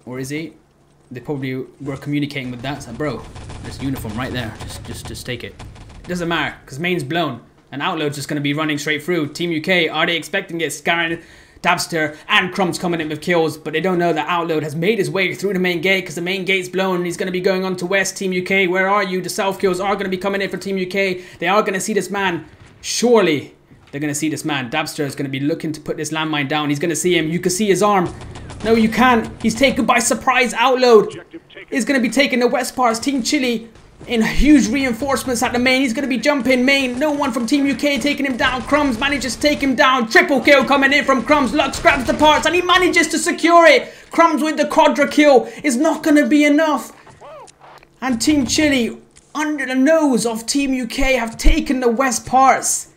Or is he? They probably were communicating with that. So, bro, this uniform right there. Just, just, just take it. It doesn't matter because main's blown. And Outload's just going to be running straight through. Team UK, are they expecting it? Scarron, Dabster, and Crumbs coming in with kills, but they don't know that Outload has made his way through the main gate because the main gate's blown and he's going to be going on to West. Team UK, where are you? The self kills are going to be coming in for Team UK. They are going to see this man. Surely they're going to see this man. Dabster is going to be looking to put this landmine down. He's going to see him. You can see his arm. No, you can't. He's taken by surprise. Outload is going to be taking the West Parts. Team Chile in huge reinforcements at the main. He's going to be jumping main. No one from Team UK taking him down. Crumbs manages to take him down. Triple kill coming in from Crumbs. Lux grabs the parts and he manages to secure it. Crumbs with the quadra kill is not going to be enough. And Team Chile, under the nose of Team UK, have taken the West Parts.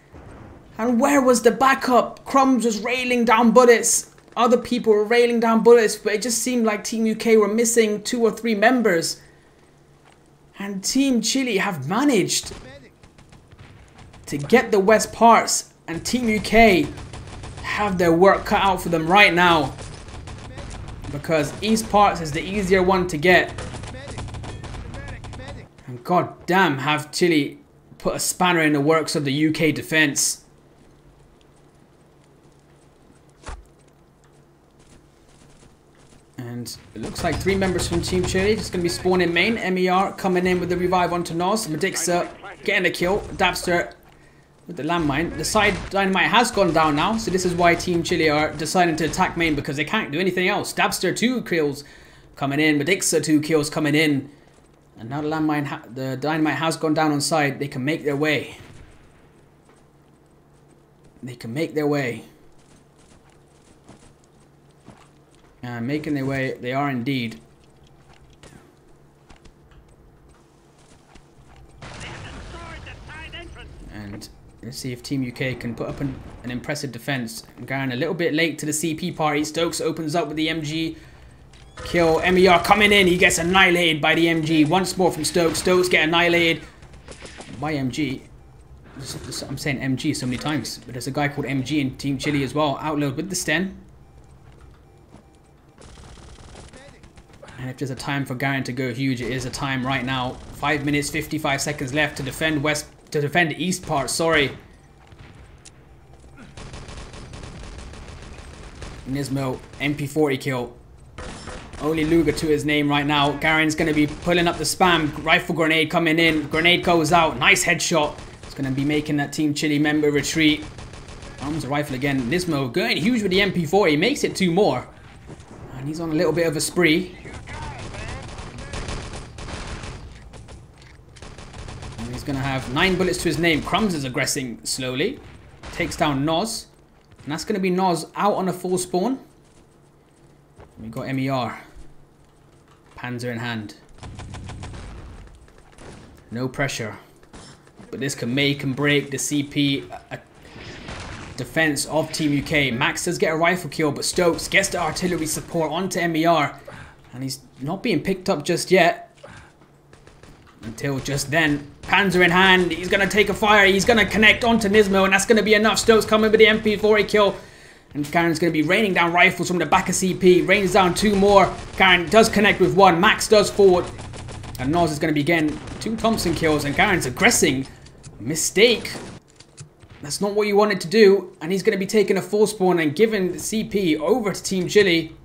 And where was the backup? Crumbs was railing down bullets. Other people were railing down bullets, but it just seemed like Team UK were missing two or three members. And Team Chile have managed to get the West Parts, and Team UK have their work cut out for them right now. Because East Parts is the easier one to get. And god damn, have Chile put a spanner in the works of the UK defense. And it looks like three members from Team Chile just going to be spawning main. MER coming in with the revive onto Nos. Medixa getting a kill. Dabster with the landmine. The side dynamite has gone down now, so this is why Team Chile are deciding to attack main because they can't do anything else. Dabster, two kills coming in. Medixa two kills coming in. And now the landmine, the dynamite has gone down on side. They can make their way. They can make their way. Uh, making their way, they are indeed. And let's see if Team UK can put up an, an impressive defense. Going a little bit late to the CP party. Stokes opens up with the MG. Kill. MER coming in. He gets annihilated by the MG. Once more from Stokes. Stokes get annihilated by MG. I'm saying MG so many times. But there's a guy called MG in Team Chile as well. Outload with the Sten. And if there's a time for Garen to go huge, it is a time right now. 5 minutes, 55 seconds left to defend west, to defend east part, sorry. Nismo, MP40 kill. Only Luger to his name right now. Garen's going to be pulling up the spam. Rifle grenade coming in. Grenade goes out. Nice headshot. It's going to be making that Team Chile member retreat. Arms the rifle again. Nismo going huge with the MP40. He Makes it two more. And he's on a little bit of a spree. And he's going to have nine bullets to his name. Crumbs is aggressing slowly. Takes down Noz. And that's going to be Noz out on a full spawn. We got MER. Panzer in hand. No pressure. But this can make and break the CP uh, defense of Team UK. Max does get a rifle kill, but Stokes gets the artillery support onto MER. And he's not being picked up just yet. Until just then. Panzer in hand. He's going to take a fire. He's going to connect onto Nismo. And that's going to be enough. Stokes coming with the MP40 kill. And Garen's going to be raining down rifles from the back of CP. Rains down two more. Garen does connect with one. Max does forward. And Noz is going to be getting two Thompson kills. And Garen's aggressing. Mistake. That's not what you wanted to do. And he's going to be taking a full spawn and giving the CP over to Team Chile.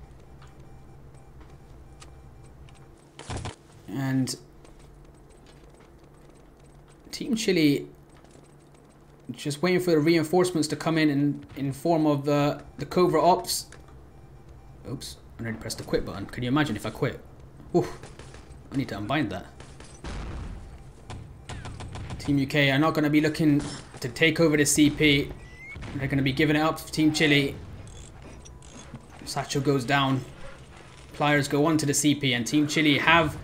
And Team Chile just waiting for the reinforcements to come in in, in form of uh, the, the covert ops. Oops, I already pressed the quit button. Can you imagine if I quit? Oof, I need to unbind that. Team UK are not going to be looking to take over the CP. They're going to be giving it up for Team Chile. Satchel goes down. Pliers go on to the CP and Team Chile have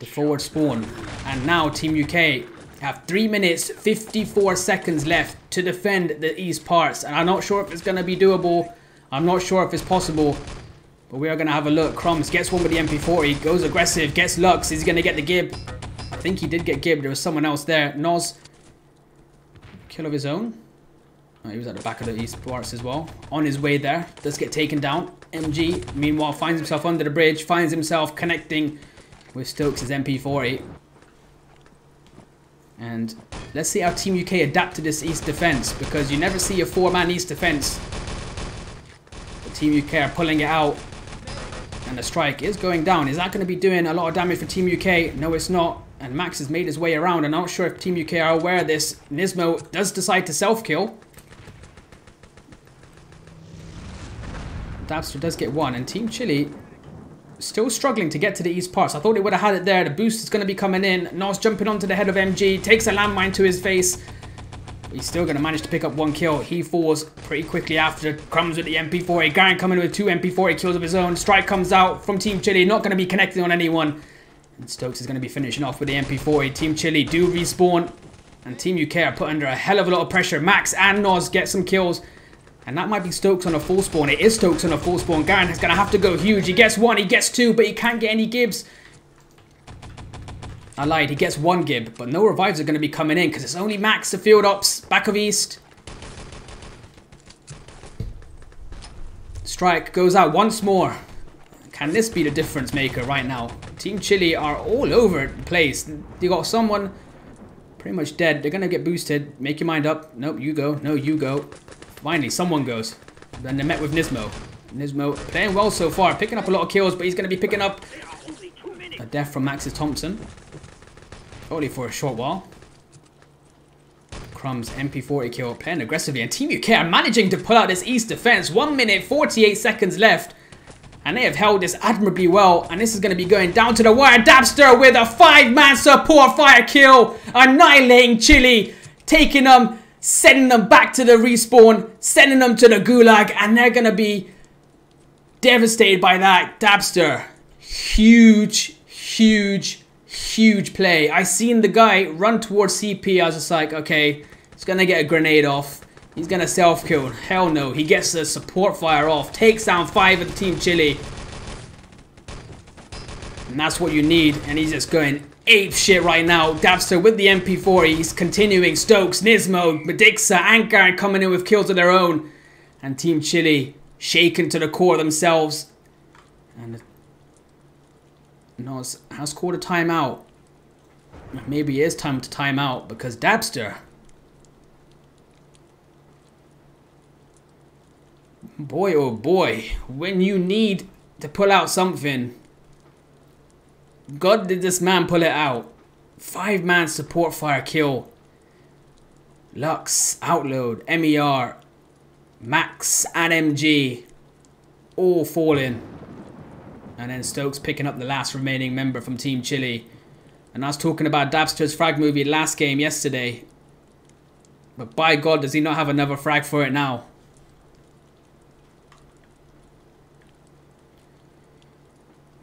the forward spawn. And now Team UK have 3 minutes 54 seconds left to defend the east parts. And I'm not sure if it's going to be doable. I'm not sure if it's possible. But we are going to have a look. Crumbs gets one with the MP40. Goes aggressive. Gets Lux. Is he going to get the Gib? I think he did get Gib. There was someone else there. Noz. Kill of his own. Oh, he was at the back of the east parts as well. On his way there. Does get taken down. MG, meanwhile, finds himself under the bridge. Finds himself connecting with Stokes' MP40. And let's see how Team UK adapt to this East defense because you never see a four-man East defense. But Team UK are pulling it out. And the strike is going down. Is that going to be doing a lot of damage for Team UK? No, it's not. And Max has made his way around. I'm not sure if Team UK are aware of this. Nismo does decide to self-kill. Dabster does get one. And Team Chile still struggling to get to the east pass. I thought they would have had it there. The boost is going to be coming in. Nos jumping onto the head of MG. Takes a landmine to his face. He's still going to manage to pick up one kill. He falls pretty quickly after. Crumbs with the MP40. Garen coming with two MP40 kills of his own. Strike comes out from Team Chile. Not going to be connecting on anyone. And Stokes is going to be finishing off with the MP40. Team Chile do respawn. And Team UK are put under a hell of a lot of pressure. Max and Nos get some kills. And that might be Stokes on a full spawn. It is Stokes on a full spawn. Garen is going to have to go huge. He gets one, he gets two, but he can't get any gibs. I lied, he gets one gib, but no revives are going to be coming in because it's only Max, the field ops, back of East. Strike goes out once more. Can this be the difference maker right now? Team Chile are all over the place. You got someone pretty much dead. They're going to get boosted. Make your mind up. Nope, you go. No, you go. Finally, someone goes. Then they met with Nismo. Nismo playing well so far, picking up a lot of kills, but he's going to be picking up a death from Max's Thompson. Only for a short while. Crumbs MP40 kill, playing aggressively, and Team UK are managing to pull out this East defense. 1 minute 48 seconds left. And they have held this admirably well. And this is going to be going down to the wire. Dabster with a five-man support fire kill. Annihilating Chile. Taking them, sending them back to the respawn. Sending them to the gulag. And they're to be devastated by that. Dabster. Huge, huge, huge play. I seen the guy run towards CP. I was just like, okay, he's to get a grenade off. He's gonna self-kill. Hell no. He gets the support fire off. Takes down five of the Team Chile. And that's what you need. And he's just going ape shit right now. Dabster with the MP4. He's continuing. Stokes, Nismo, Medixa, Ankar coming in with kills of their own. And Team Chile shaken to the core themselves. And Nos has called a timeout. Maybe it is time to time out because Dabster boy oh boy, when you need to pull out something, God did this man pull it out. Five man support fire kill. Lux, Outload, MER, Max, and MG all falling. And then Stokes picking up the last remaining member from Team Chile. And I was talking about Dabster's frag movie last game yesterday. But by God, does he not have another frag for it now?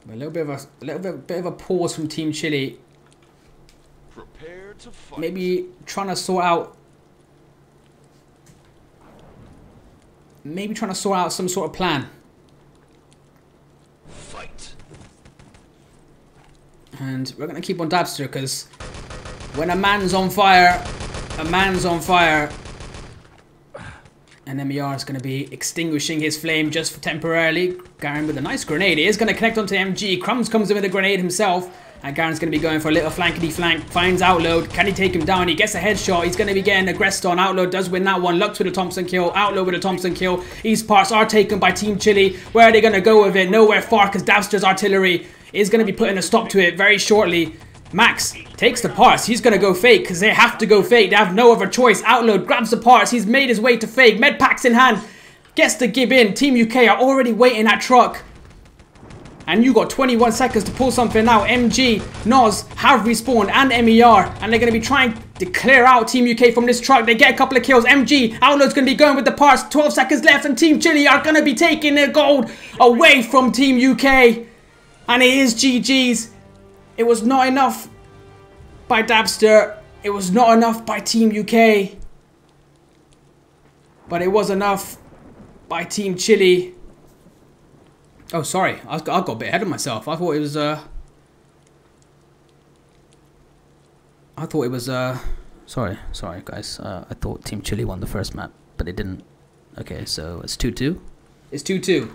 A little bit of a, a little bit, bit of a pause from Team Chile. Prepare to fight. Maybe trying to sort out. Maybe trying to sort out some sort of plan. Fight. And we're gonna keep on Dabster because when a man's on fire, a man's on fire. And MER is going to be extinguishing his flame just temporarily. Garen with a nice grenade. He is going to connect onto MG. Crumbs comes in with a grenade himself. And Garen's going to be going for a little flankety flank. Finds Outload. Can he take him down? He gets a headshot. He's going to be getting aggressed on. Outload does win that one. Lux with a Thompson kill. Outload with a Thompson kill. East parts are taken by Team Chile. Where are they going to go with it? Nowhere far because Dabster's artillery is going to be putting a stop to it very shortly. Max takes the parts. He's going to go fake because they have to go fake. They have no other choice. Outload grabs the parts. He's made his way to fake. Med packs in hand. Gets the gib in. Team UK are already waiting at truck. And you got 21 seconds to pull something out. MG, Nos have respawned and MER. And they're going to be trying to clear out Team UK from this truck. They get a couple of kills. MG, Outload's going to be going with the parts. 12 seconds left. And Team Chile are going to be taking their gold away from Team UK. And it is GG's. It was not enough by Dabster. It was not enough by Team UK. But it was enough by Team Chile. Oh, sorry. I, got, a bit ahead of myself. I thought it was, uh... I thought it was, uh... Sorry, sorry, guys. Uh, I thought Team Chile won the first map, but it didn't. Okay, so it's 2-2. It's 2-2.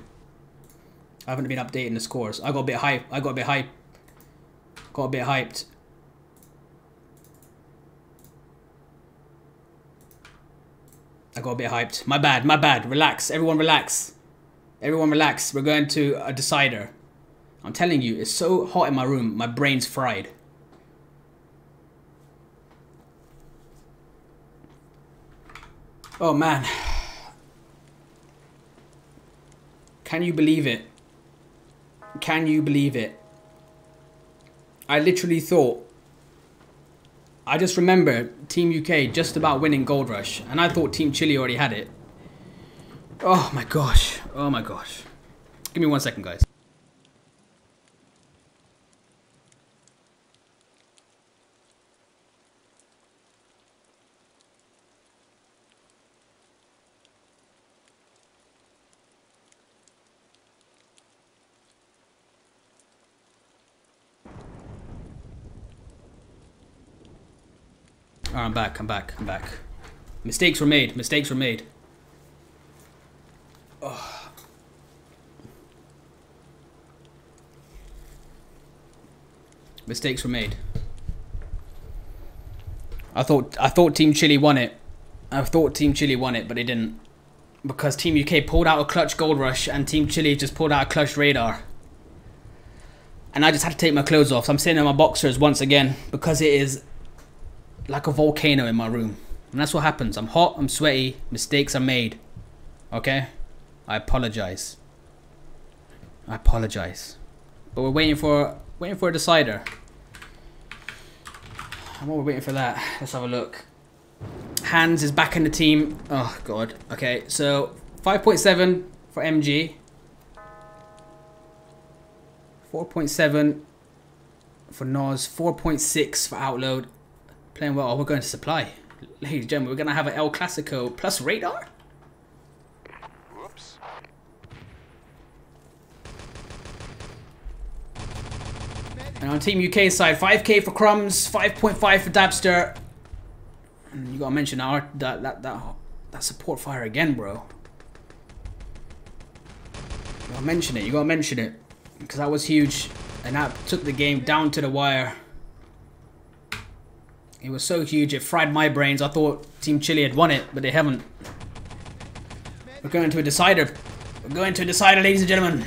I haven't been updating the scores. I got a bit hype. I got a bit hype. Got a bit hyped. I got a bit hyped. My bad, my bad. Relax. Everyone relax. Everyone relax. We're going to a decider. I'm telling you, it's so hot in my room, my brain's fried. Oh man. Can you believe it? Can you believe it? I literally thought. I just remember Team UK just about winning Gold Rush, and I thought Team Chile already had it. Oh my gosh. Oh my gosh. Give me one second, guys. Alright, I'm back, I'm back, I'm back. Mistakes were made, mistakes were made. Oh. Mistakes were made. I thought I thought Team Chile won it. I thought Team Chile won it, but they didn't. because Team UK pulled out a clutch gold rush and Team Chile just pulled out a clutch radar. And I just had to take my clothes off. So I'm sitting in my boxers once again because it is like a volcano in my room. And that's what happens. I'm hot, I'm sweaty, mistakes are made. Okay? I apologize. I apologize. But we're waiting for waiting for a decider. While we're waiting for that, let's have a look. Hans is back in the team. Oh god. Okay, so 5.7 for MG. 4.7 for Nos. 4.6 for Outload. Playing well. Oh, we're going to supply. Ladies and gentlemen, we're going to have an El Clasico plus radar? Whoops. And on Team UK side, 5k for Crumbs, 5.5 for Dabster. And you gotta mention our that that that that support fire again, bro. You gotta mention it. You gotta mention it because that was huge, and that took the game down to the wire. It was so huge, it fried my brains. I thought Team Chile had won it, but they haven't. We're going to a decider. We're going to a decider, ladies and gentlemen.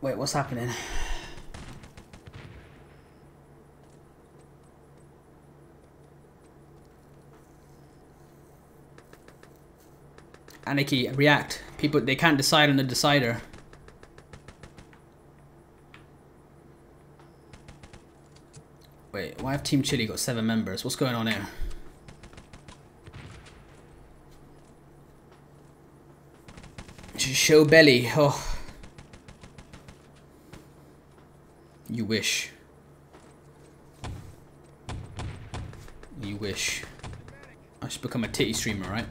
Wait, what's happening? Anarchy, react. People, they can't decide on the decider. Wait, why have Team Chile got seven members? What's going on here? Show belly. Oh. You wish. You wish. I should become a titty streamer, right?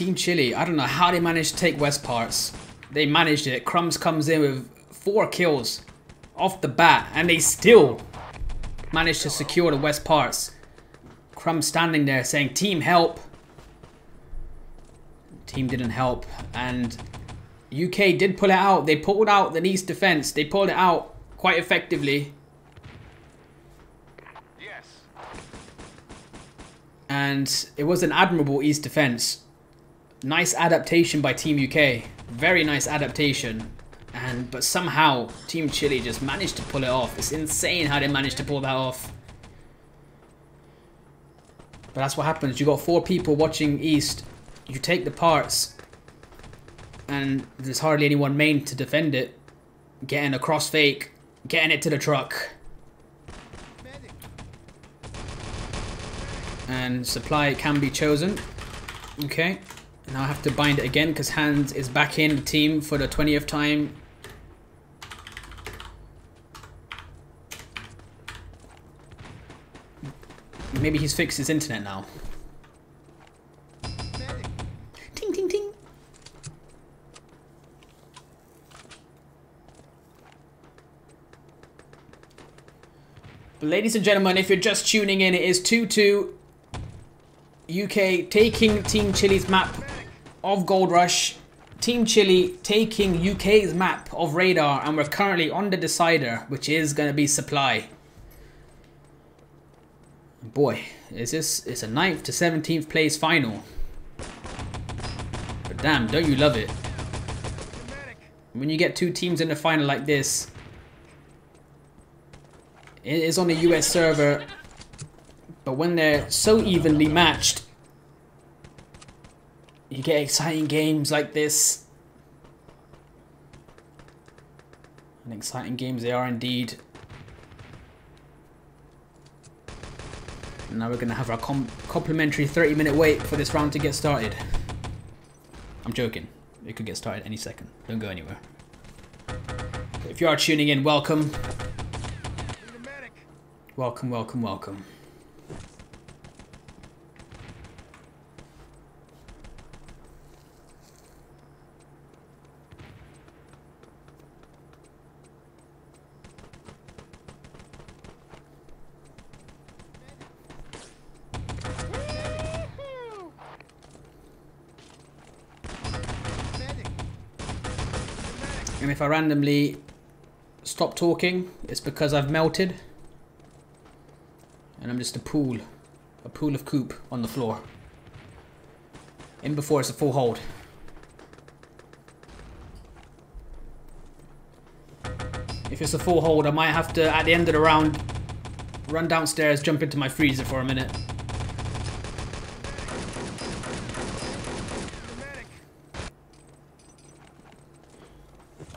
Team Chile, I don't know how they managed to take West Parts. They managed it. Crumbs comes in with four kills off the bat, and they still managed to secure the West Parts. Crumbs standing there saying, Team help. Team didn't help, and UK did pull it out. They pulled out the East defense. They pulled it out quite effectively. Yes. And it was an admirable East defense. Nice adaptation by Team UK. Very nice adaptation. And but somehow Team Chile just managed to pull it off. It's insane how they managed to pull that off. But that's what happens. You got four people watching East. You take the parts. And there's hardly anyone main to defend it. Getting a cross fake. Getting it to the truck. And supply can be chosen. Okay. Now I have to bind it again because Hans is back in the team for the 20th time. Maybe he's fixed his internet now. Ting ting ting. Ladies and gentlemen, if you're just tuning in, it is 2-2 UK taking Team Chile's map of Gold Rush. Team Chile taking UK's map of Radar. And we're currently on the decider, which is going to be Supply. Boy, is this... It's a 9th to 17th place final. But damn, don't you love it? When you get two teams in the final like this... It is on a US server but when they're so evenly matched, you get exciting games like this. And exciting games they are indeed. And now we're going to have our com complimentary 30 minute wait for this round to get started. I'm joking. It could get started any second. Don't go anywhere. If you are tuning in, welcome. Welcome, welcome, welcome. If I randomly stop talking, it's because I've melted. And I'm just a pool. A pool of Koop on the floor. In before it's a full hold. If it's a full hold, I might have to, at the end of the round, run downstairs, jump into my freezer for a minute.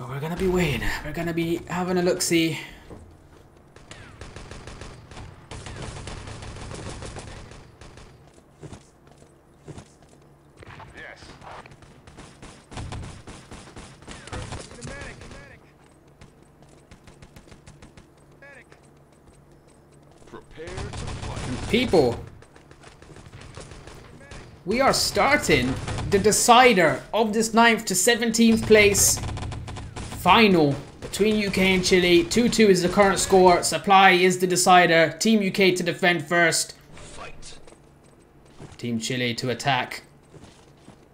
But we're gonna be waiting. We're gonna be having a look-see. People, we are starting the decider of this 9th to 17th place final between UK and Chile. 2-2 is the current score. Supply is the decider. Team UK to defend first. Fight. Team Chile to attack.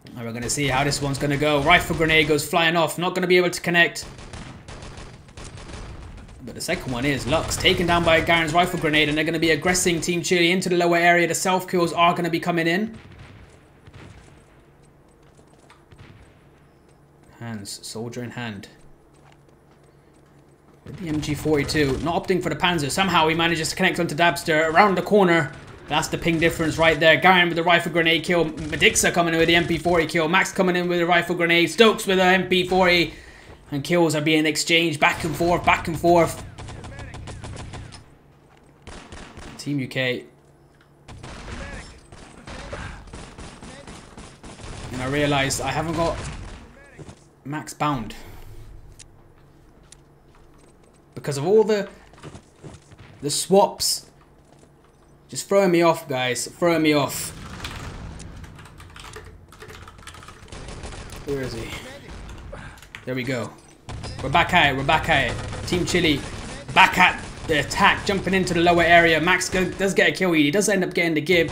And we're going to see how this one's going to go. Rifle grenade goes flying off. Not going to be able to connect. But the second one is Lux taken down by Garen's rifle grenade and they're going to be aggressing Team Chile into the lower area. The self kills are going to be coming in. Hans, soldier in hand. The MG42, not opting for the Panzer. Somehow he manages to connect onto Dabster around the corner. That's the ping difference right there. Garen with the rifle grenade kill. Medixa coming in with the MP40 kill. Max coming in with the rifle grenade. Stokes with the MP40. And kills are being exchanged back and forth, back and forth. Team UK. And I realised I haven't got max bound. Because of all the the swaps. Just throwing me off, guys. Throwing me off. Where is he? There we go. We're back at it. We're back at it. Team Chile back at the attack, jumping into the lower area. Max does get a kill. He does end up getting the gib.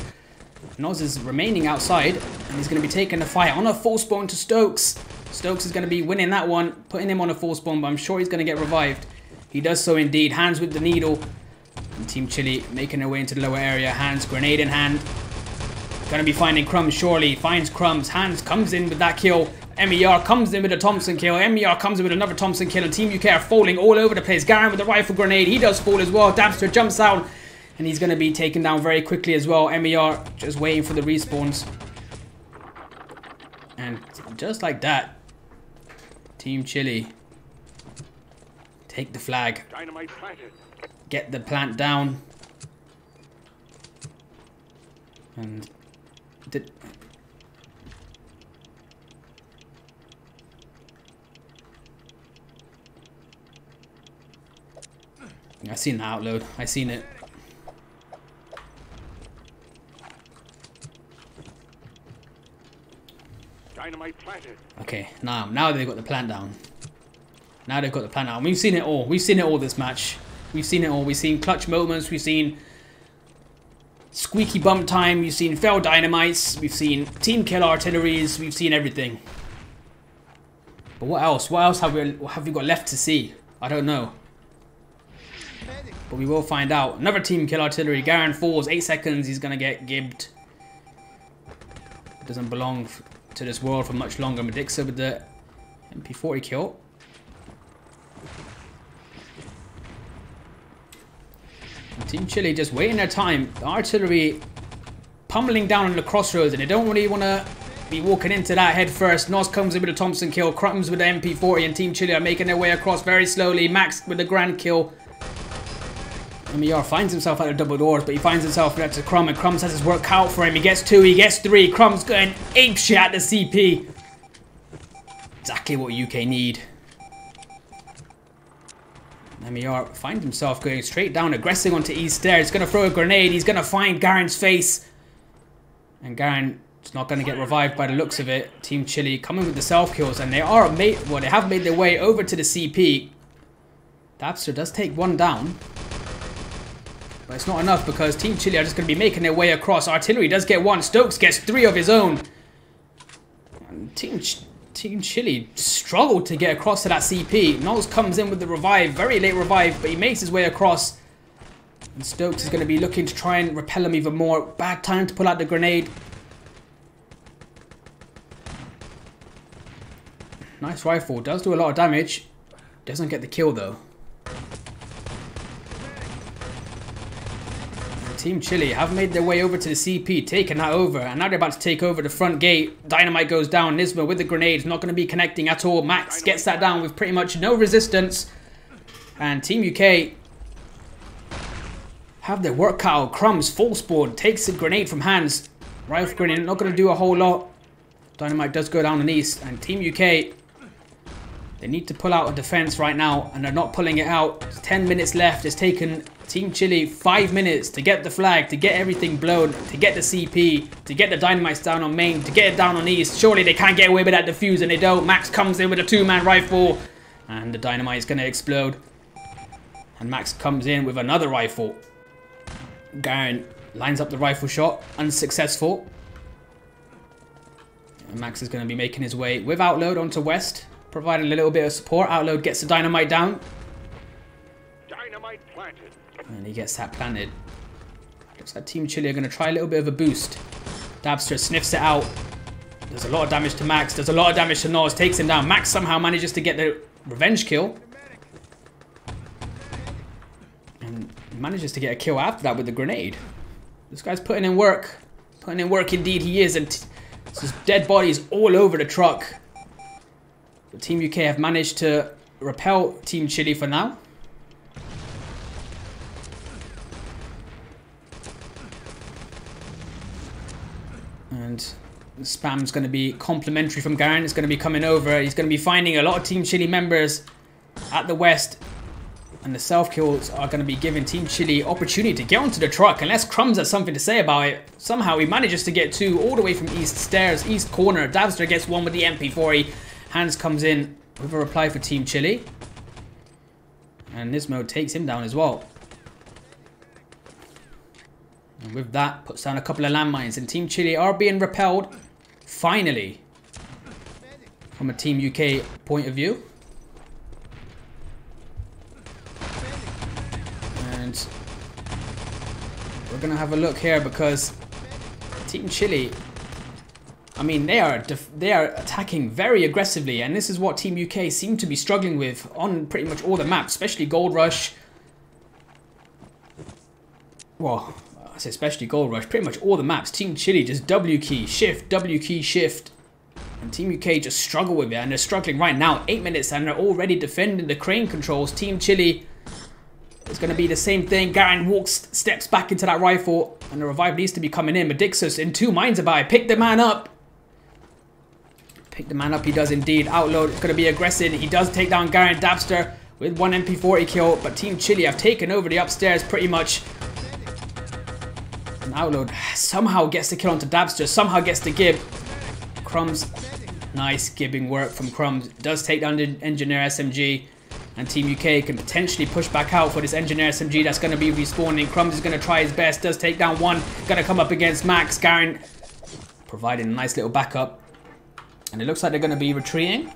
Noz is remaining outside, and he's going to be taking the fight on a full spawn to Stokes. Stokes is going to be winning that one, putting him on a full spawn, but I'm sure he's going to get revived. He does so indeed. Hans with the needle. And Team Chile making their way into the lower area. Hans, grenade in hand. Gonna be finding Crumbs surely. Finds Crumbs. Hans comes in with that kill. MER comes in with a Thompson kill. MER comes in with another Thompson kill. And Team UK are falling all over the place. Garen with the rifle grenade. He does fall as well. Dabster jumps out. And he's gonna be taken down very quickly as well. MER just waiting for the respawns. And just like that, Team Chile take the flag. Dynamite planted. Get the plant down. And did I seen the outload. I seen it. Dynamite planted. Okay, now now they've got the plant down. Now they've got the plan out. We've seen it all. We've seen it all this match. We've seen it all. We've seen clutch moments. We've seen squeaky bump time. We've seen fell dynamites. We've seen team kill artilleries. We've seen everything. But what else? What else have we have we got left to see? I don't know. But we will find out. Another team kill artillery. Garen falls. Eight seconds. He's gonna get gibbed. Doesn't belong to this world for much longer. Medixa with the MP40 kill. Team Chile just waiting their time. The artillery pummeling down on the crossroads and they don't really want to be walking into that head first. Nos comes in with a Thompson kill. Crumbs with the MP40 and Team Chile are making their way across very slowly. Max with the grand kill. MER finds himself at the double doors, but he finds himself next to Crumb, and Crumbs has his work out for him. He gets two, he gets three. Crumbs going ape shit at the CP. Exactly what UK need. MER finds himself going straight down, aggressing onto East there. He's going to throw a grenade. He's going to find Garen's face. And Garen is not going to get revived by the looks of it. Team Chile coming with the self kills, and they are made. Well, they have made their way over to the CP. Dabster does take one down. But it's not enough because Team Chile are just going to be making their way across. Artillery does get one. Stokes gets three of his own. And Team Team Chile struggled to get across to that CP. Knowles comes in with the revive, very late revive, but he makes his way across. And Stokes is going to be looking to try and repel him even more. Bad time to pull out the grenade. Nice rifle, does do a lot of damage. Doesn't get the kill though. Team Chile have made their way over to the CP, taking that over, and now they're about to take over the front gate. Dynamite goes down, Nismo with the grenades, not going to be connecting at all. Max gets that down with pretty much no resistance. And Team UK have their work cut out. Crumbs, full spawn, takes a grenade from Hans. Rifle grenade, not going to do a whole lot. Dynamite does go down in east, and Team UK they need to pull out a defense right now, and they're not pulling it out. 10 minutes left. It's taken Team Chile 5 minutes to get the flag, to get everything blown, to get the CP, to get the dynamites down on main, to get it down on east. Surely they can't get away with that defuse, and they don't. Max comes in with a two-man rifle, and the dynamite is going to explode. And Max comes in with another rifle. Garen lines up the rifle shot, unsuccessful. And Max is going to be making his way with Outload onto West providing a little bit of support. Outload gets the dynamite down. Dynamite planted. And he gets that planted. Looks like Team Chile are going to try a little bit of a boost. Dabster sniffs it out. There's a lot of damage to Max. There's a lot of damage to Nos. Takes him down. Max somehow manages to get the revenge kill. And manages to get a kill after that with the grenade. This guy's putting in work. Putting in work indeed he is. And his dead bodies all over the truck. But Team UK have managed to repel Team Chile for now. And spam's going to be complimentary from Garen. It's going to be coming over. He's going to be finding a lot of Team Chile members at the west. And the self-kills are going to be giving Team Chile opportunity to get onto the truck. Unless Crumbs has something to say about it. Somehow he manages to get two all the way from east stairs, east corner. Dabster gets one with the MP40. Hans comes in with a reply for Team Chile. And Nismo takes him down as well. And with that, puts down a couple of landmines. And Team Chile are being repelled, finally, from a Team UK point of view. And we're going to have a look here because Team Chile I mean, they are they are attacking very aggressively, and this is what Team UK seem to be struggling with on pretty much all the maps, especially Gold Rush. Well, I say especially Gold Rush, pretty much all the maps. Team Chile just W key, shift, W key, shift. And Team UK just struggle with it, and they're struggling right now. Eight minutes, and they're already defending the crane controls. Team Chile is going to be the same thing. Garen walks, steps back into that rifle, and the revive needs to be coming in. Medixa's in two minds about it. Pick the man up. Pick the man up, he does indeed. Outload is going to be aggressive. He does take down Garen Dabster with one MP40 kill, but Team Chile have taken over the upstairs pretty much. Outload somehow gets the kill onto Dabster, somehow gets the gib. Crumbs, nice gibbing work from Crumbs. Does take down the Engineer SMG. And Team UK can potentially push back out for this Engineer SMG that's going to be respawning. Crumbs is going to try his best, does take down one. Going to come up against Max. Garen providing a nice little backup. And it looks like they're going to be retreating.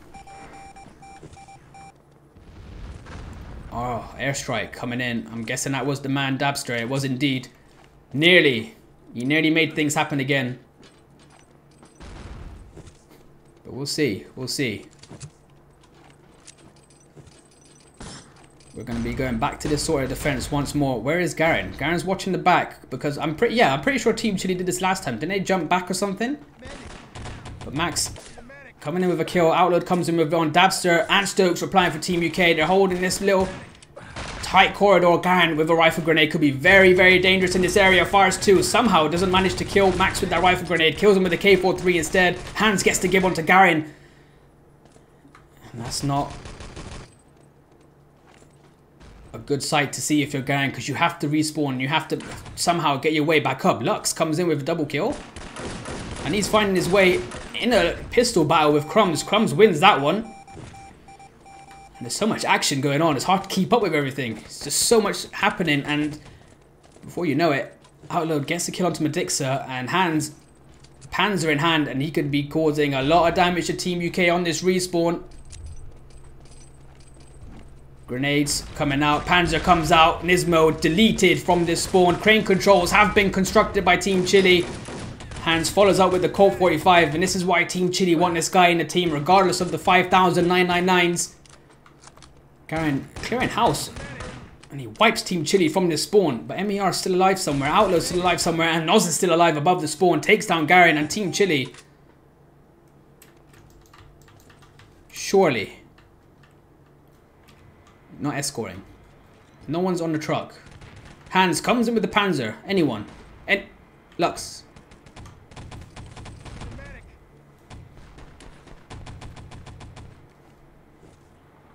Oh, airstrike coming in. I'm guessing that was the man Dabster. It was indeed. Nearly. He nearly made things happen again. But we'll see. We'll see. We're going to be going back to this sort of defense once more. Where is Garen? Garen's watching the back because I'm pretty, yeah, I'm pretty sure Team Chile did this last time. Didn't they jump back or something? But Max Coming in with a kill. Outload comes in with on Dabster and Stokes replying for Team UK. They're holding this little tight corridor. Garen with a rifle grenade could be very, very dangerous in this area. Fires two. Somehow doesn't manage to kill Max with that rifle grenade. Kills him with a K43 instead. Hans gets to give on to Garen. And that's not a good sight to see if you're Garen because you have to respawn. You have to somehow get your way back up. Lux comes in with a double kill. And he's finding his way in a pistol battle with Crumbs. Crumbs wins that one. There's so much action going on. It's hard to keep up with everything. It's just so much happening. And before you know it, Outload gets the kill onto Medixa. And Hans Panzer in hand, and he could be causing a lot of damage to Team UK on this respawn. Grenades coming out. Panzer comes out. Nismo deleted from this spawn. Crane controls have been constructed by Team Chile. Hans follows up with the Colt 45, and this is why Team Chile want this guy in the team, regardless of the 5,999s. Garen clearing house. And he wipes Team Chile from the spawn. But MER is still alive somewhere. Outload's still alive somewhere. And Noz is still alive above the spawn. Takes down Garen and Team Chile. Surely. Not escorting. No one's on the truck. Hans comes in with the Panzer. Anyone. And Lux.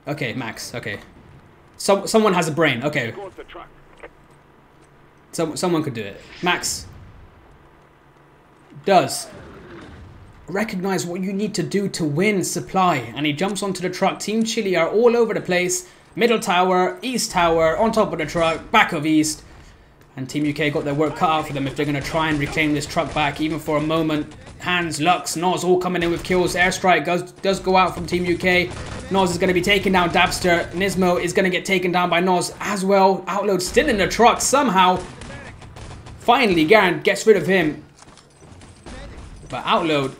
Okay, Max. Okay. Some someone has a brain. Okay. Go with the truck. Some someone could do it. Max does recognize what you need to do to win supply, and he jumps onto the truck. Team Chile are all over the place. Middle tower, east tower, on top of the truck, back of east. And Team UK got their work cut out for them if they're going to try and reclaim this truck back, even for a moment. Hans, Lux, Noz all coming in with kills. Airstrike does, does go out from Team UK. Noz is going to be taken down. Dabster, Nismo is going to get taken down by Noz as well. Outload still in the truck somehow. Finally, Garen gets rid of him. But Outload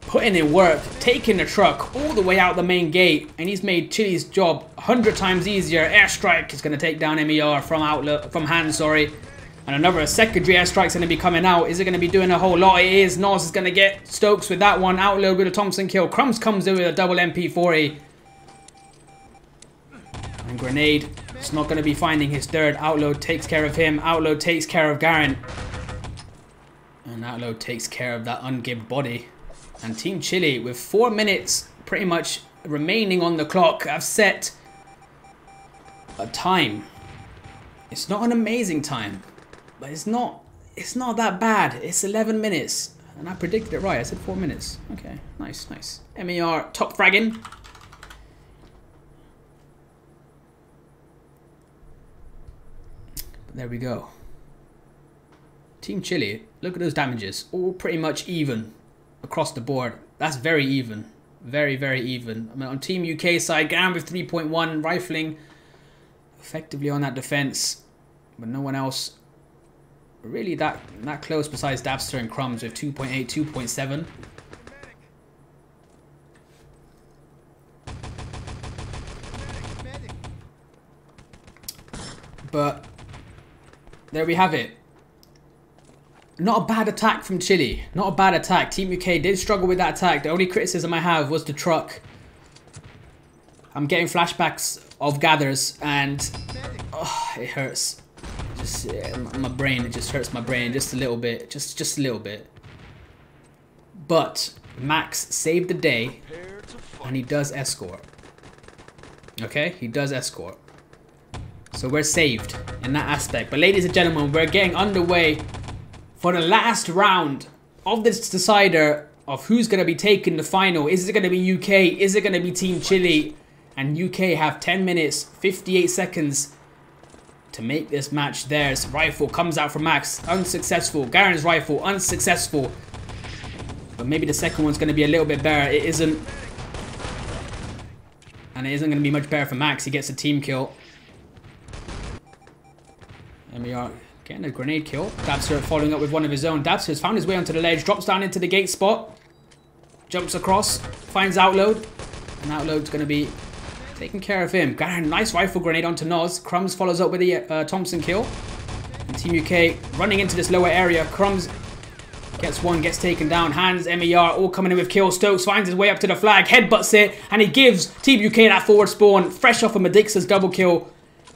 putting in work, taking the truck all the way out the main gate, and he's made Chile's job 100 times easier. Airstrike is going to take down MER from outlet, from hand, sorry. And another secondary airstrike's going to be coming out. Is it going to be doing a whole lot? It is. Nos is going to get Stokes with that one. Outload with a Thompson kill. Crumbs comes in with a double MP40. And Grenade is not going to be finding his third. Outload takes care of him. Outload takes care of Garen. And Outload takes care of that ungibbed body. And Team Chile, with four minutes pretty much remaining on the clock, have set a time. It's not an amazing time, but it's not it's not that bad. It's 11 minutes. And I predicted it right. I said four minutes. Okay, nice, nice. MER top fragging. There we go. Team Chile, look at those damages. All pretty much even across the board. That's very even. Very, very even. I mean, on Team UK side, Garen with 3.1, rifling effectively on that defense, but no one else really that that close besides Dabster and Crumbs with 2.8, 2.7. But there we have it. Not a bad attack from Chile. Not a bad attack. Team UK did struggle with that attack. The only criticism I have was the truck. I'm getting flashbacks of gathers and oh, it hurts. Just yeah, my brain, it just hurts my brain just a little bit. Just just a little bit. But Max saved the day and he does escort. Okay, he does escort. So we're saved in that aspect. But ladies and gentlemen, we're getting underway for the last round of this decider of who's going to be taking the final. Is it going to be UK? Is it going to be Team Chile? And UK have 10 minutes, 58 seconds to make this match theirs. Rifle comes out for Max, unsuccessful. Garen's rifle, unsuccessful. But maybe the second one's going to be a little bit better. It isn't. And it isn't going to be much better for Max. He gets a team kill. And we are getting a grenade kill. Dabster following up with one of his own. Dabster has found his way onto the ledge, drops down into the gate spot, jumps across, finds Outload, and Outload's going to be taking care of him. Got a nice rifle grenade onto Noz. Crumbs follows up with the uh, Thompson kill. And Team UK running into this lower area. Crumbs gets one, gets taken down. Hans, MER, all coming in with kill. Stokes finds his way up to the flag, headbutts it, and he gives Team UK that forward spawn, fresh off of Medixa's double kill.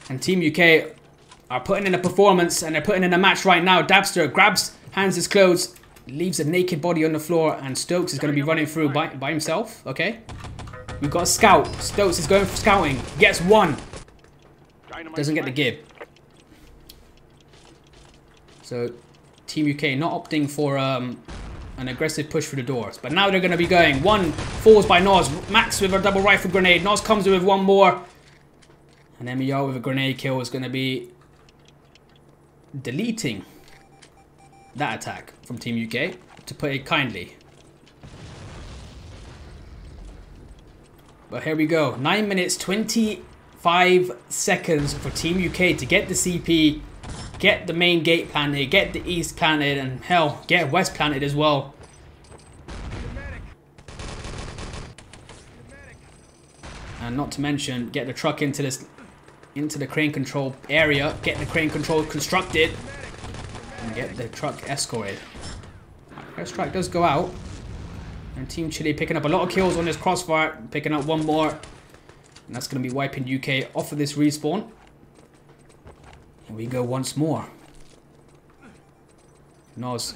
And Team UK are putting in a performance and they're putting in a match right now. Dabster grabs hands his clothes, leaves a naked body on the floor, and Stokes is going to be running through by, by himself. Okay. We've got a scout. Stokes is going for scouting. Gets one. Doesn't get the gib. So, Team UK not opting for um, an aggressive push through the doors. But now they're going to be going. One falls by Noz. Max with a double rifle grenade. Noz comes with one more. And MER with a grenade kill is going to be deleting that attack from Team UK. to put it kindly. But here we go. 9 minutes 25 seconds for Team UK to get the CP, get the main gate planted, get the east planted, and hell, get west planted as well. And not to mention, get the truck into this into the crane control area, get the crane control constructed, and get the truck escorted. First strike does go out. And Team Chile picking up a lot of kills on this crossfire, picking up one more. And that's going to be wiping UK off of this respawn. Here we go once more. Nos.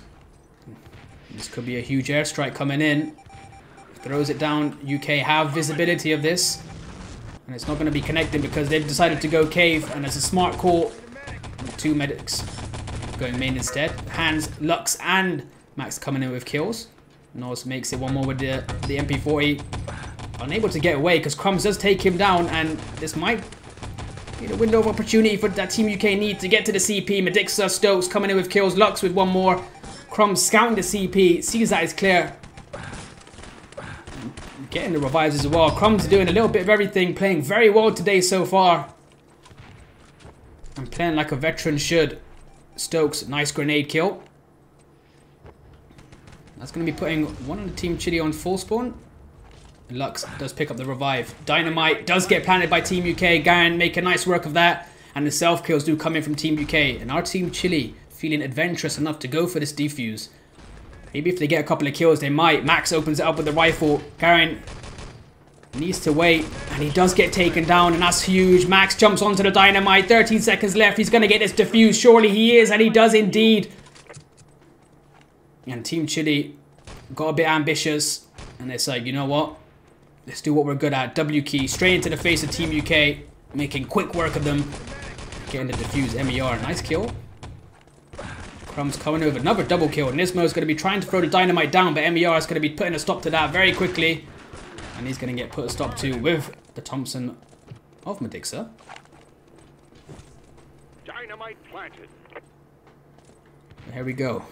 This could be a huge airstrike coming in. Throws it down. UK have visibility of this. And it's not going to be connected because they've decided to go cave. And it's a smart call. Two medics going main instead. Hans, Lux, and Max coming in with kills. Nos makes it one more with the, the MP40. Unable to get away because Crumbs does take him down. And this might be the window of opportunity for that Team UK need to get to the CP. Medixa, Stokes coming in with kills. Lux with one more. Crumbs scouting the CP. Sees that it's clear. Getting the revives as well. Crumbs doing a little bit of everything. Playing very well today so far. And playing like a veteran should. Stokes, nice grenade kill. That's going to be putting one on the Team Chile on full spawn. Lux does pick up the revive. Dynamite does get planted by Team UK. Garen make a nice work of that. And the self kills do come in from Team UK. And our Team Chile feeling adventurous enough to go for this defuse. Maybe if they get a couple of kills, they might. Max opens it up with the rifle. Garen needs to wait. And he does get taken down. And that's huge. Max jumps onto the dynamite. 13 seconds left. He's going to get this defuse. Surely he is. And he does indeed. And Team Chile got a bit ambitious. And they say, you know what? Let's do what we're good at. W key. Straight into the face of Team UK. Making quick work of them. Getting the defuse MER. Nice kill. Crumbs coming over. Another double kill. Nismo is going to be trying to throw the dynamite down. But MER is going to be putting a stop to that very quickly. And he's going to get put a stop to with the Thompson of Medixa. Dynamite planted. Here we go.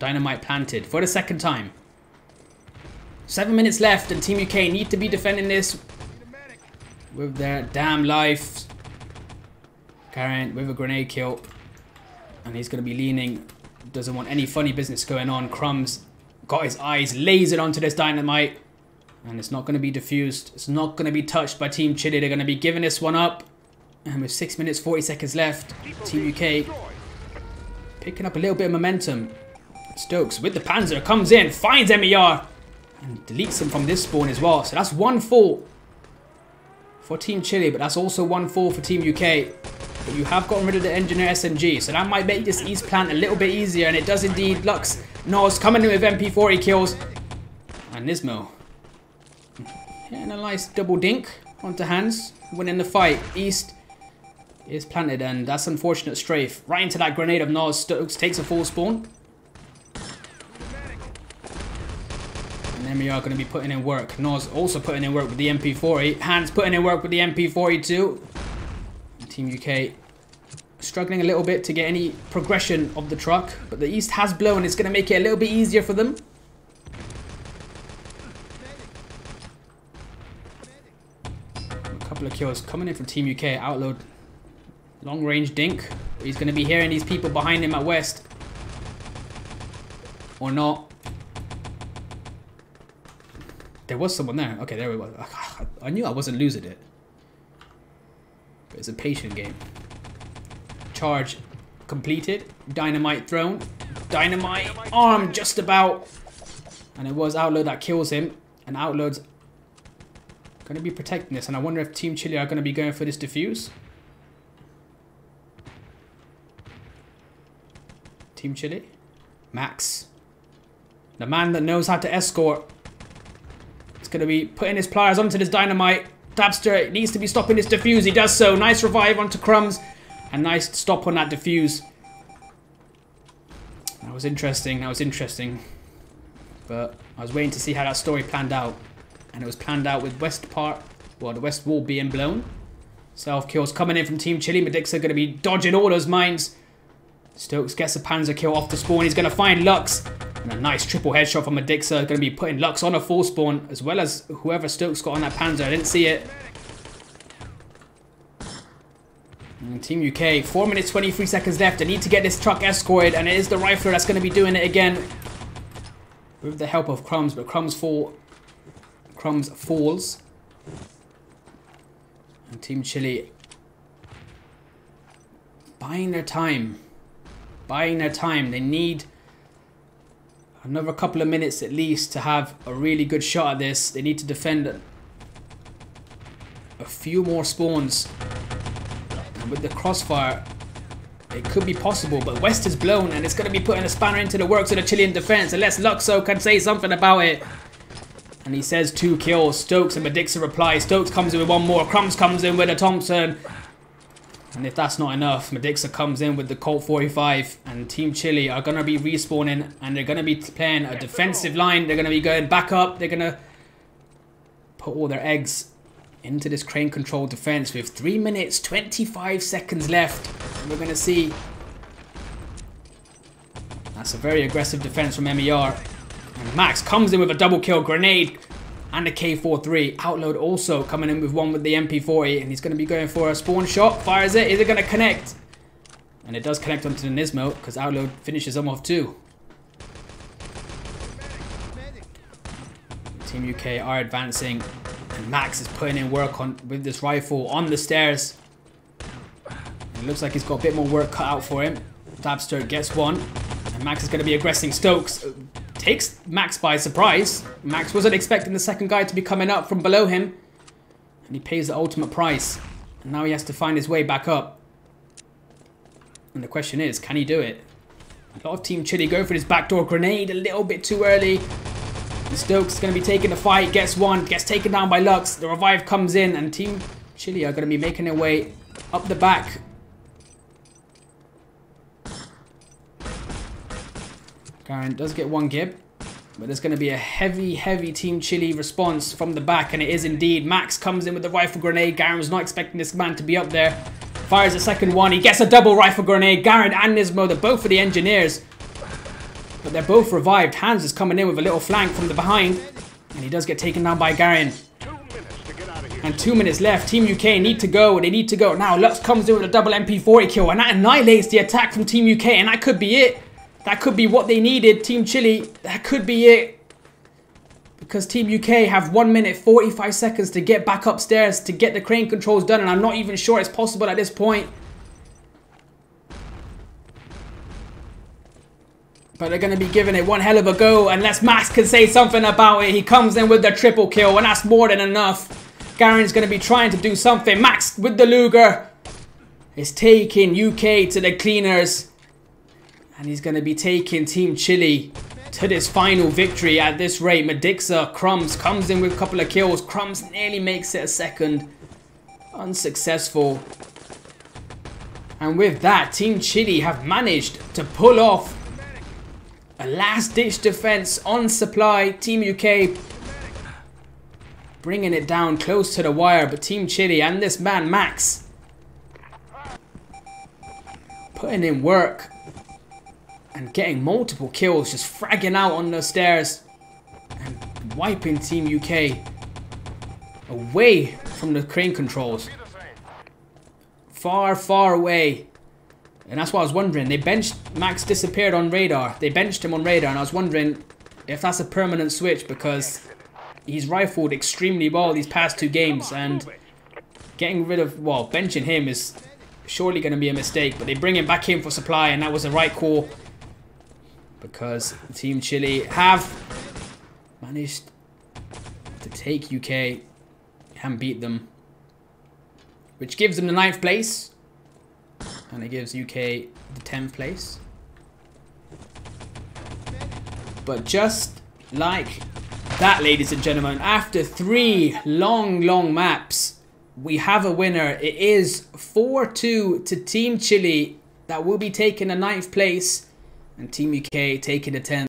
Dynamite planted for the second time. Seven minutes left and Team UK need to be defending this with their damn life. Garen with a grenade kill. And he's going to be leaning. Doesn't want any funny business going on. Crumbs got his eyes lasered onto this dynamite. And it's not going to be diffused. It's not going to be touched by Team Chile. They're going to be giving this one up. And with 6 minutes 40 seconds left, Team UK picking up a little bit of momentum. Stokes with the Panzer comes in, finds MER, and deletes him from this spawn as well. So that's one fall for Team Chile, but that's also one fall for Team UK. But you have gotten rid of the Engineer SMG, so that might make this East plant a little bit easier, and it does indeed. Lux, Nos coming in with MP40 kills, and Nismo hitting a nice double dink onto Hans, winning the fight. East is planted, and that's unfortunate strafe. Right into that grenade of Nos. Stokes takes a full spawn. And we are going to be putting in work. Nos also putting in work with the MP40. Hans putting in work with the MP42. Team UK struggling a little bit to get any progression of the truck. But the East has blown. It's going to make it a little bit easier for them. A couple of kills coming in from Team UK. Outload. Long range dink. He's going to be hearing these people behind him at West. Or not. There was someone there. Okay, there we was. (sighs) I knew I wasn't losing it. But it's a patient game. Charge completed. Dynamite thrown. Dynamite arm just about. And it was Outload that kills him. And Outload's going to be protecting this. And I wonder if Team Chile are going to be going for this defuse. Team Chile. Max. The man that knows how to escort He's going to be putting his pliers onto this dynamite. Dabster needs to be stopping this defuse. He does so. Nice revive onto Crumbs. And nice stop on that defuse. That was interesting. That was interesting. But I was waiting to see how that story planned out. And it was planned out with west part, well, the west wall being blown. Self kills coming in from Team Chile. Medixa going to be dodging all those mines. Stokes gets a Panzer kill off the spawn. He's going to find Lux. And a nice triple headshot from Adixa. Going to be putting Lux on a full spawn, as well as whoever Stokes got on that Panzer. I didn't see it. And Team UK, 4 minutes 23 seconds left. They need to get this truck escorted, and it is the Rifler that's going to be doing it again. With the help of Crumbs, but Crumbs fall. Crumbs falls. And Team Chile buying their time. Buying their time. They need another couple of minutes at least to have a really good shot at this. They need to defend a few more spawns. And with the crossfire, it could be possible, but West is blown and it's going to be putting a spanner into the works of the Chilean defense unless Luxo can say something about it. And he says two kills. Stokes and Medixa reply. Stokes comes in with one more. Crumbs comes in with a Thompson. And if that's not enough, Medixa comes in with the Colt 45. And Team Chile are going to be respawning. And they're going to be playing a defensive line. They're going to be going back up. They're going to put all their eggs into this crane control defense with 3 minutes 25 seconds left. And we're going to see. That's a very aggressive defense from MER. And Max comes in with a double kill grenade and a K43. Outload also coming in with one with the MP40 and he's going to be going for a spawn shot. Fires it. Is it going to connect? And it does connect onto the Nismo because Outload finishes them off too. Team UK are advancing and Max is putting in work on with this rifle on the stairs. It looks like he's got a bit more work cut out for him. Dabster gets one. And Max is going to be aggressing Stokes takes Max by surprise. Max wasn't expecting the second guy to be coming up from below him. And he pays the ultimate price. And now he has to find his way back up. And the question is, can he do it? A lot of Team Chile go for this backdoor grenade a little bit too early. And Stokes is going to be taking the fight, gets one, gets taken down by Lux. The revive comes in and Team Chile are going to be making their way up the back. Garen does get one gib. But there's going to be a heavy, heavy Team Chile response from the back. And it is indeed. Max comes in with the rifle grenade. Garen was not expecting this man to be up there. Fires a second one. He gets a double rifle grenade. Garen and Nismo, they're both for the engineers. But they're both revived. Hans is coming in with a little flank from the behind. And he does get taken down by Garen. And two minutes left. Team UK need to go. They need to go. Now Lux comes in with a double MP40 kill. And that annihilates the attack from Team UK. And that could be it. That could be what they needed, Team Chile. That could be it. Because Team UK have 1 minute 45 seconds to get back upstairs to get the crane controls done. And I'm not even sure it's possible at this point. But they're going to be giving it one hell of a go. Unless Max can say something about it. He comes in with the triple kill. And that's more than enough. Garen's going to be trying to do something. Max with the Luger is taking UK to the cleaners. And he's going to be taking Team Chile to this final victory at this rate. Medixa, Crumbs comes in with a couple of kills. Crumbs nearly makes it a second. Unsuccessful. And with that, Team Chile have managed to pull off a last-ditch defense on supply. Team UK bringing it down close to the wire. But Team Chile and this man, Max, putting in work and getting multiple kills, just fragging out on the stairs and wiping Team UK away from the crane controls. Far, far away. And that's what I was wondering. They benched, Max disappeared on radar. They benched him on radar and I was wondering if that's a permanent switch because he's rifled extremely well these past two games and getting rid of, well, benching him is surely going to be a mistake. But they bring him back in for supply and that was the right call because Team Chile have managed to take UK and beat them. Which gives them the ninth place. And it gives UK the 10th place. But just like that, ladies and gentlemen, after three long, long maps, we have a winner. It is 4-2 to Team Chile that will be taking the ninth place and Team UK taking the 10th.